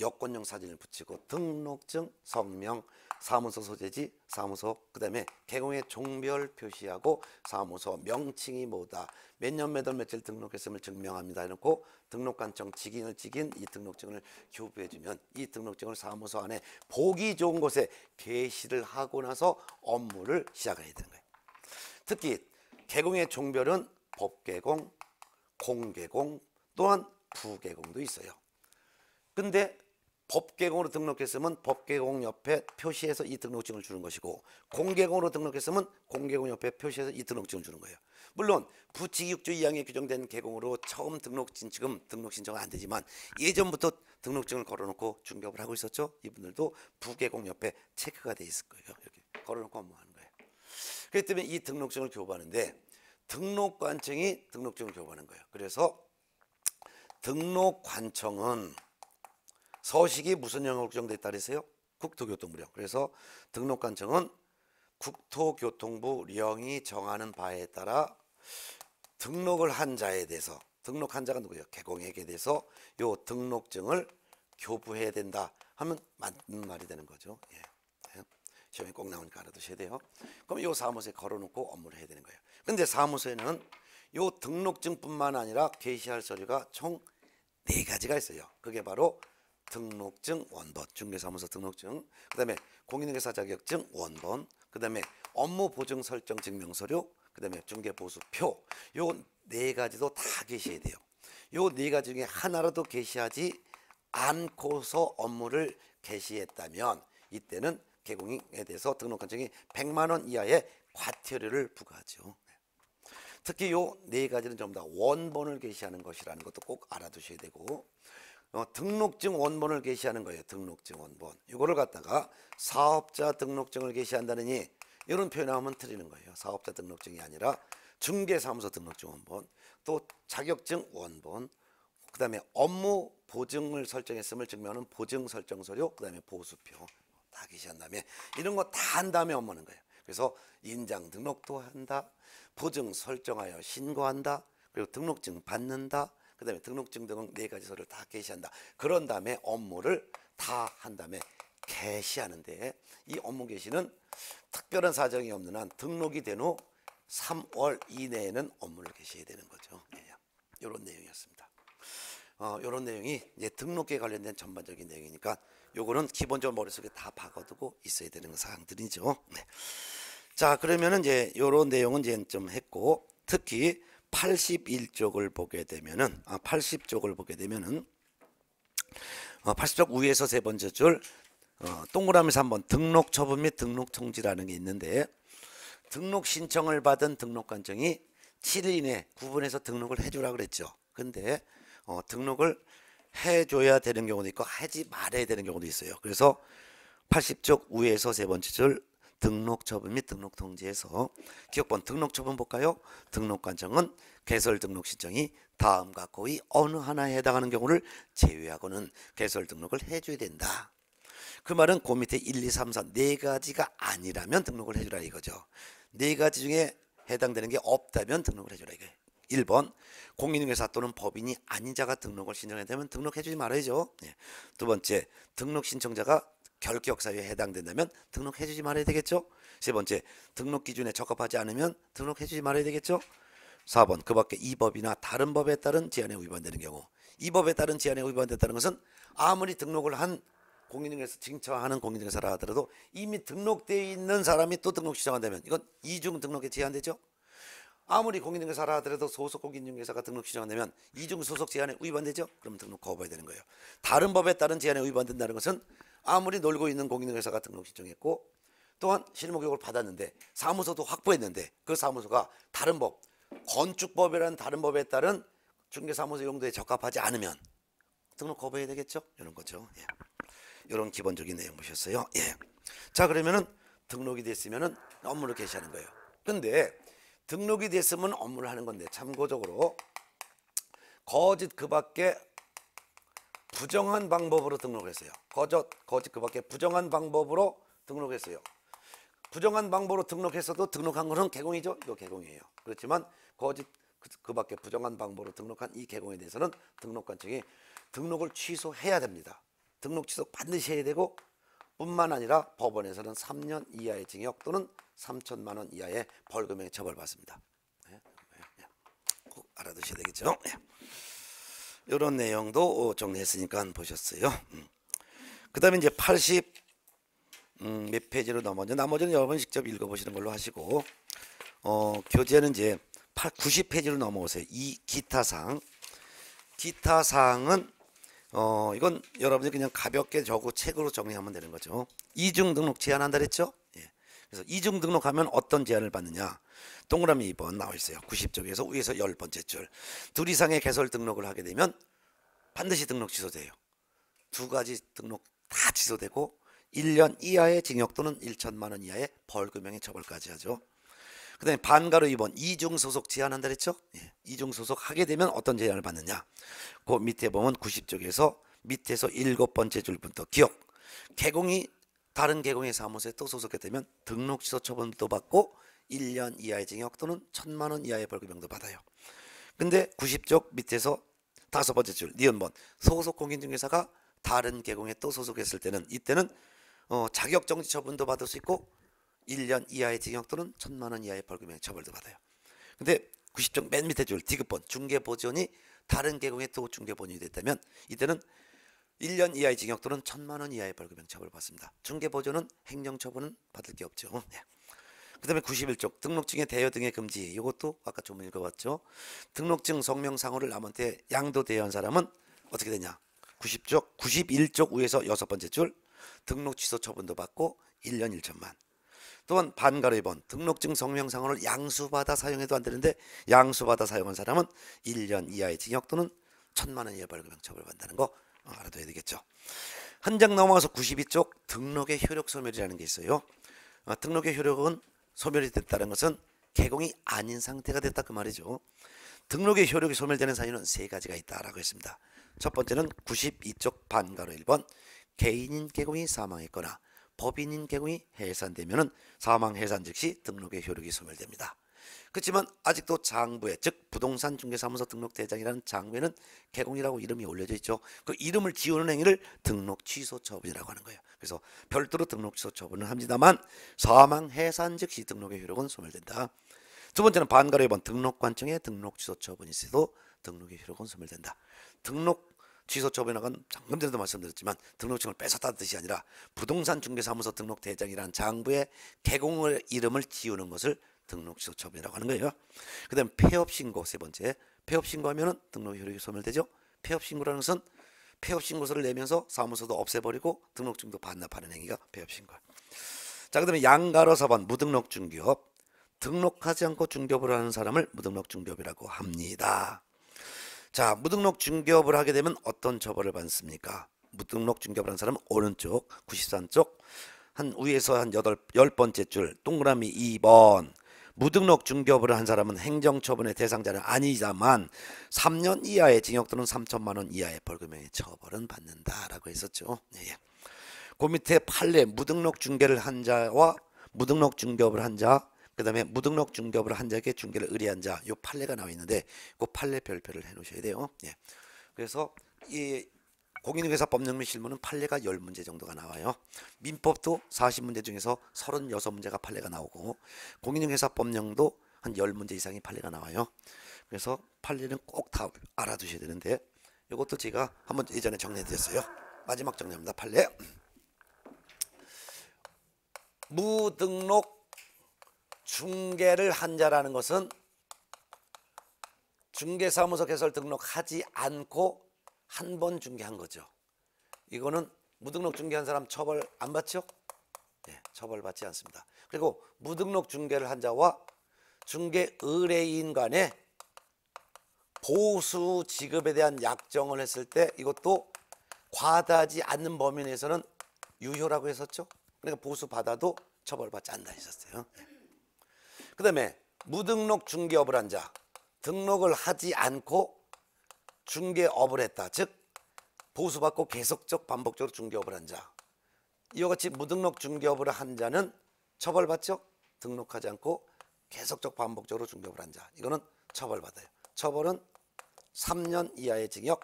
여권용 사진을 붙이고 등록증, 성명, 사무소 소재지, 사무소 그 다음에 개공의 종별 표시하고 사무소 명칭이 뭐다, 몇 년 몇 월 며칠 등록했음을 증명합니다. 해놓고 등록관청 직인을 직인 이 등록증을 교부해주면 이 등록증을 사무소 안에 보기 좋은 곳에 게시를 하고 나서 업무를 시작을 해야 되는 거예요. 특히 개공의 종별은 법개공, 공개공 또한 부개공도 있어요. 근데 법개공으로 등록했으면 법개공 옆에 표시해서 이 등록증을 주는 것이고 공개공으로 등록했으면 공개공 옆에 표시해서 이 등록증을 주는 거예요. 물론 부치기6조 2항에 규정된 개공으로 처음 등록 지금 등록 신청은 안 되지만 예전부터 등록증을 걸어놓고 중개업을 하고 있었죠. 이분들도 부개공 옆에 체크가 돼 있을 거예요. 이렇게 걸어놓고 업무하는 거예요. 그렇기 때문에 이 등록증을 교부하는데 등록관청이 등록증을 교부하는 거예요. 그래서 등록관청은 서식이 무슨 영역으로 있다 그랬어요? 국토교통부령. 그래서 등록관청은 국토교통부 령이 정하는 바에 따라 등록을 한 자에 대해서 등록한 자가 누구예요? 개공에게 대해서 요 등록증을 교부해야 된다 하면 맞는 말이 되는 거죠. 예. 예. 시험에 꼭 나오니까 알아두셔야 돼요. 그럼 요 사무소에 걸어놓고 업무를 해야 되는 거예요. 근데 사무소에는 요 등록증뿐만 아니라 게시할 서류가 총 네 가지가 있어요. 그게 바로 등록증 원본, 중개사무소 등록증, 그 다음에 공인중개사 자격증 원본, 그 다음에 업무 보증 설정 증명서류, 그 다음에 중개보수표 요 네 가지도 다 게시해야 돼요. 요 네 가지 중에 하나라도 게시하지 않고서 업무를 개시했다면 이때는 개공에 대해서 등록관청이 100만 원 이하의 과태료를 부과하죠. 특히 요 네 가지는 전부 다 원본을 게시하는 것이라는 것도 꼭 알아두셔야 되고 어, 등록증 원본을 게시하는 거예요. 등록증 원본. 이거를 갖다가 사업자 등록증을 게시한다느니 이런 표현하면 틀리는 거예요. 사업자 등록증이 아니라 중개사무소 등록증 원본, 또 자격증 원본, 그다음에 업무 보증을 설정했음을 증명하는 보증 설정 서류, 그다음에 보수표 다 게시한 다음에 이런 거 다 한 다음에 업무하는 거예요. 그래서 인장 등록도 한다, 보증 설정하여 신고한다, 그리고 등록증 받는다, 그 다음에 등록증 등네 가지 서류를 다 게시한다. 그런 다음에 업무를 다 한 다음에 개시하는데 이 업무 개시는 특별한 사정이 없는 한 등록이 된 후 3월 이내에는 업무를 개시해야 되는 거죠. 예, 이런 내용이었습니다. 어, 이런 내용이 이제 등록에 관련된 전반적인 내용이니까 요거는 기본적으로 머릿속에 다 박아두고 있어야 되는 사항들이죠. 네. 자 그러면은 이제 요런 내용은 이제 좀 했고 특히 81쪽을 보게 되면은 아 80쪽을 보게 되면은 어, 80쪽 위에서 세 번째 줄 어, 동그라미에서 한번 등록 처분 및 등록 통지라는 게 있는데 등록 신청을 받은 등록 관청이 7일 이내 구분해서 등록을 해주라 그랬죠. 근데 어, 등록을 해줘야 되는 경우도 있고 하지 말아야 되는 경우도 있어요. 그래서 80쪽 위에서 세 번째 줄 등록 처분 및 등록 통지에서 기억번 등록 처분 볼까요? 등록 관청은 개설 등록 신청이 다음과 거의 어느 하나에 해당하는 경우를 제외하고는 개설 등록을 해줘야 된다. 그 말은 그 밑에 1, 2, 3, 4 네 가지가 아니라면 등록을 해주라 이거죠. 네 가지 중에 해당되는 게 없다면 등록을 해주라 이거예요. 1번 공인중개사 또는 법인이 아닌 자가 등록을 신청해야 되면 등록해주지 말아야죠. 예. 두 번째 등록 신청자가 결격 사유에 해당된다면 등록해 주지 말아야 되겠죠. 세 번째 등록 기준에 적합하지 않으면 등록해 주지 말아야 되겠죠. 4번 그 밖에 이 법이나 다른 법에 따른 제한에 위반되는 경우 이 법에 따른 제한에 위반됐다는 것은 아무리 등록을 한 공인중개사 징처하는 공인중개사라 하더라도 이미 등록되어 있는 사람이 또 등록 신청한다면 이건 이중 등록에 제한되죠. 아무리 공인중개사라 하더라도 소속 공인중개사가 등록 신청한다면 이중 소속 제한에 위반되죠. 그럼 등록 거부해야 되는 거예요. 다른 법에 따른 제한에 위반된다는 것은 아무리 놀고 있는 공인중개사가 등록 신청했고 또한 실무 교육을 받았는데 사무소도 확보했는데 그 사무소가 다른 법 건축법이라는 다른 법에 따른 중개사무소 용도에 적합하지 않으면 등록 거부해야 되겠죠. 이런 거죠. 예. 이런 기본적인 내용 보셨어요. 예. 자 그러면은 등록이 됐으면은 업무를 개시하는 거예요. 근데 등록이 됐으면 업무를 하는 건데 참고적으로 거짓 그 밖에 부정한 방법으로 등록했어요. 거짓 거짓 그 밖에 부정한 방법으로 등록했어요. 부정한 방법으로 등록했어도 등록한 거는 개공이죠. 이거 개공이에요. 그렇지만 거짓 그- 그 밖에 부정한 방법으로 등록한 이 개공에 대해서는 등록관청이 등록을 취소해야 됩니다. 등록 취소 반드시 해야 되고 뿐만 아니라 법원에서는 3년 이하의 징역 또는 3천만 원 이하의 벌금에 처벌받습니다. 예, 예, 예. 꼭 알아두셔야 되겠죠. 이런 내용도 정리했으니까 보셨어요. 음. 그 다음에 이제 80 음, 몇 페이지로 넘어져 나머지는 여러분 직접 읽어보시는 걸로 하시고 어, 교재는 이제 8, 90페이지로 넘어오세요. 이 기타 사항 기타 사항은 어, 이건 여러분들이 그냥 가볍게 적고 책으로 정리하면 되는 거죠. 이중 등록 제한한다 그랬죠? 예. 그래서 이중 등록하면 어떤 제한을 받느냐? 동그라미 2번 나와 있어요. 90쪽에서 위에서 열 번째 줄. 둘 이상의 개설 등록을 하게 되면 반드시 등록 취소돼요. 두 가지 등록 다 취소되고 1년 이하의 징역 또는 1천만 원 이하의 벌금형의 처벌까지 하죠. 그 다음에 반가로 2번 이중 소속 제한한다 그랬죠? 예. 이중 소속 하게 되면 어떤 제한을 받느냐? 그 밑에 보면 90쪽에서 밑에서 일곱 번째 줄부터 기억. 개공이 다른 개공의 사무소에 또 소속되면 등록 취소 처분도 받고 1년 이하의 징역 또는 1천만 원 이하의 벌금형도 받아요. 근데 90쪽 밑에서 다섯 번째 줄 니은번 소속 공인중개사가 다른 개공에 또 소속했을 때는 이때는 어, 자격 정지 처분도 받을 수 있고 1년 이하의 징역 또는 1천만 원 이하의 벌금형 처벌도 받아요. 근데 90쪽 맨 밑에 줄 디귿번 중개보존이 다른 계공에 또 중개보존이 됐다면 이때는 1년 이하의 징역 또는 1천만 원 이하의 벌금형 처벌을 받습니다. 중개보존은 행정 처분은 받을 게 없죠. 네. 그 다음에 91쪽 등록증의 대여 등의 금지 이것도 아까 좀 읽어봤죠. 등록증 성명상호를 남한테 양도 대여한 사람은 어떻게 되냐 90쪽 91쪽 위에서 여섯 번째 줄 등록 취소 처분도 받고 1년 1천만. 또한 반가로 2번 등록증 성명상호를 양수받아 사용해도 안 되는데 양수받아 사용한 사람은 1년 이하의 징역 또는 천만 원 이하 벌금형 처벌받는다는 거 어, 알아둬야 되겠죠. 한 장 넘어가서 92쪽 등록의 효력 소멸이라는 게 있어요. 어, 등록의 효력은 소멸이 됐다는 것은 개공이 아닌 상태가 됐다 그 말이죠. 등록의 효력이 소멸되는 사유는 세 가지가 있다라고 했습니다. 첫 번째는 92쪽 반가로 1번 개인인 개공이 사망했거나 법인인 개공이 해산되면은 사망 해산 즉시 등록의 효력이 소멸됩니다. 그렇지만 아직도 장부에 즉 부동산 중개사무소 등록 대장이라는 장부에는 개공이라고 이름이 올려져 있죠. 그 이름을 지우는 행위를 등록 취소 처분이라고 하는 거예요. 그래서 별도로 등록 취소 처분을 합니다만 사망 해산 즉시 등록의 효력은 소멸된다. 두 번째는 반가로 2번 등록 관청에 등록 취소 처분이 있어도 등록의 효력은 소멸된다. 등록 취소 처분이라건 방금 전에도 말씀드렸지만 등록증을 뺏었다는 뜻이 아니라 부동산 중개사무소 등록 대장이라는 장부에 개공을 이름을 지우는 것을 등록 취소 처분이라고 하는 거예요. 그 다음 폐업 신고 세 번째 폐업 신고하면은 등록 효력이 소멸되죠. 폐업 신고라는 것은 폐업 신고서를 내면서 사무소도 없애버리고 등록증도 반납하는 행위가 폐업 신고. 자 그 다음에 양가로 4번 무등록 중개업 등록하지 않고 중개업을 하는 사람을 무등록 중개업이라고 합니다. 자, 무등록 중개업을 하게 되면 어떤 처벌을 받습니까? 무등록 중개업을 하는 사람은 오른쪽 93쪽 한 위에서 한 여덟 열 번째 줄 동그라미 2번 무등록 중개업을 한 사람은 행정처분의 대상자는 아니지만 3년 이하의 징역 또는 3천만 원 이하의 벌금형의 처벌은 받는다라고 했었죠. 예. 그 밑에 판례 무등록 중개를 한 자와 무등록 중개업을 한 자, 그 다음에 무등록 중개업을 한 자에게 중개를 의뢰한 자, 요 판례가 나와 있는데 그 판례 별표를 해 놓으셔야 돼요. 예. 그래서 이 공인중개사법령 및 실무는 판례가 10문제 정도가 나와요. 민법도 40문제 중에서 36문제가 판례가 나오고 공인중개사법령도 한 10문제 이상의 판례가 나와요. 그래서 판례는 꼭 다 알아두셔야 되는데 이것도 제가 한번 예전에 정리해 드렸어요. 마지막 정리합니다. 판례. 무등록 중개를 한 자라는 것은 중개사무소 개설 등록하지 않고 한 번 중개한 거죠. 이거는 무등록 중개한 사람 처벌 안 받죠? 네, 처벌받지 않습니다. 그리고 무등록 중개를 한 자와 중개 의뢰인 간에 보수 지급에 대한 약정을 했을 때 이것도 과다하지 않는 범위 내에서는 유효라고 했었죠. 그러니까 보수 받아도 처벌받지 않다 했었어요. 그 다음에 무등록 중개업을 한 자, 등록을 하지 않고 중개업을 했다. 즉 보수받고 계속적 반복적으로 중개업을 한 자. 이와 같이 무등록 중개업을 한 자는 처벌받죠. 등록하지 않고 계속적 반복적으로 중개업을 한 자. 이거는 처벌받아요. 처벌은 3년 이하의 징역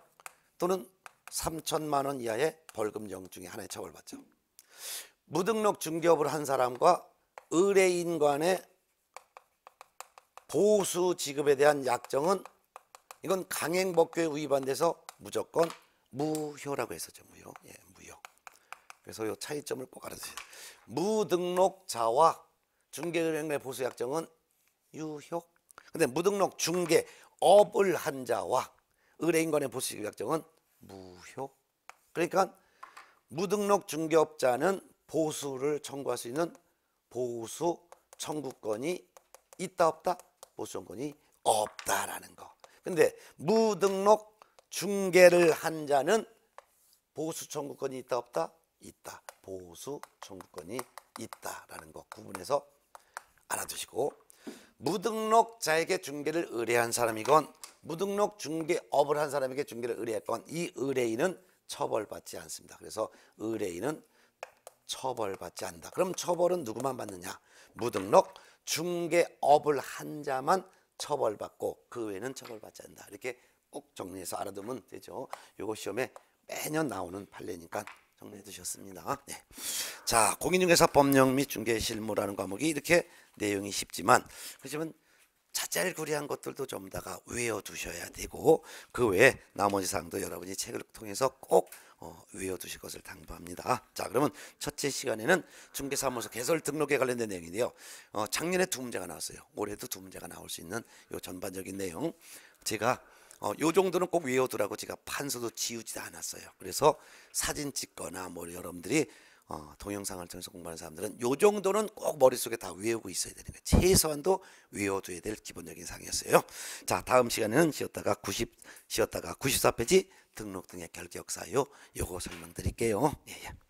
또는 3천만 원 이하의 벌금형 중에 하나의 처벌받죠. 무등록 중개업을 한 사람과 의뢰인 간의 보수 지급에 대한 약정은 이건 강행법규에 위반돼서 무조건 무효라고 했었죠. 무효. 예, 무효. 그래서 이 차이점을 꼭 알아두세요. 무등록자와 중개은행의 보수 약정은 유효. 근데 무등록 중개 업을 한 자와 의뢰인 간의 보수 지급 약정은 무효. 그러니까 무등록 중개업자는 보수를 청구할 수 있는 보수 청구권이 있다 없다? 보수 청구권이 없다라는 거. 근데 무등록 중개를 한 자는 보수 청구권이 있다 없다? 있다. 보수 청구권이 있다라는 거 구분해서 알아두시고 무등록자에게 중개를 의뢰한 사람이건 무등록 중개업을 한 사람에게 중개를 의뢰했건 이 의뢰인은 처벌받지 않습니다. 그래서 의뢰인은 처벌받지 않는다. 그럼 처벌은 누구만 받느냐? 무등록 중개업을 한 자만 처벌받고 그 외에는 처벌받지 않는다. 이렇게 꼭 정리해서 알아두면 되죠. 요거 시험에 매년 나오는 판례니까 정리해 두셨습니다. 네. 자, 공인중개사 법령 및 중개실무라는 과목이 이렇게 내용이 쉽지만 그렇지만 자잘구리한 것들도 좀 다가 외워 두셔야 되고 그 외에 나머지 사항도 여러분이 책을 통해서 꼭 어, 외워두실 것을 당부합니다. 자 그러면 첫째 시간에는 중개사무소 개설 등록에 관련된 내용인데요. 어, 작년에 두 문제가 나왔어요. 올해도 두 문제가 나올 수 있는 요 전반적인 내용 제가 어, 요 정도는 꼭 외워두라고 제가 판서도 지우지도 않았어요. 그래서 사진 찍거나 뭐 여러분들이 어, 동영상을 통해서 공부하는 사람들은 요 정도는 꼭 머릿속에 다 외우고 있어야 되는 거예요. 최소한도 외워둬야 될 기본적인 사항이었어요. 자, 다음 시간에는 쉬었다가 90 쉬었다가 94페이지 등록 등의 결격 사유 요거 설명드릴게요. 예, 예.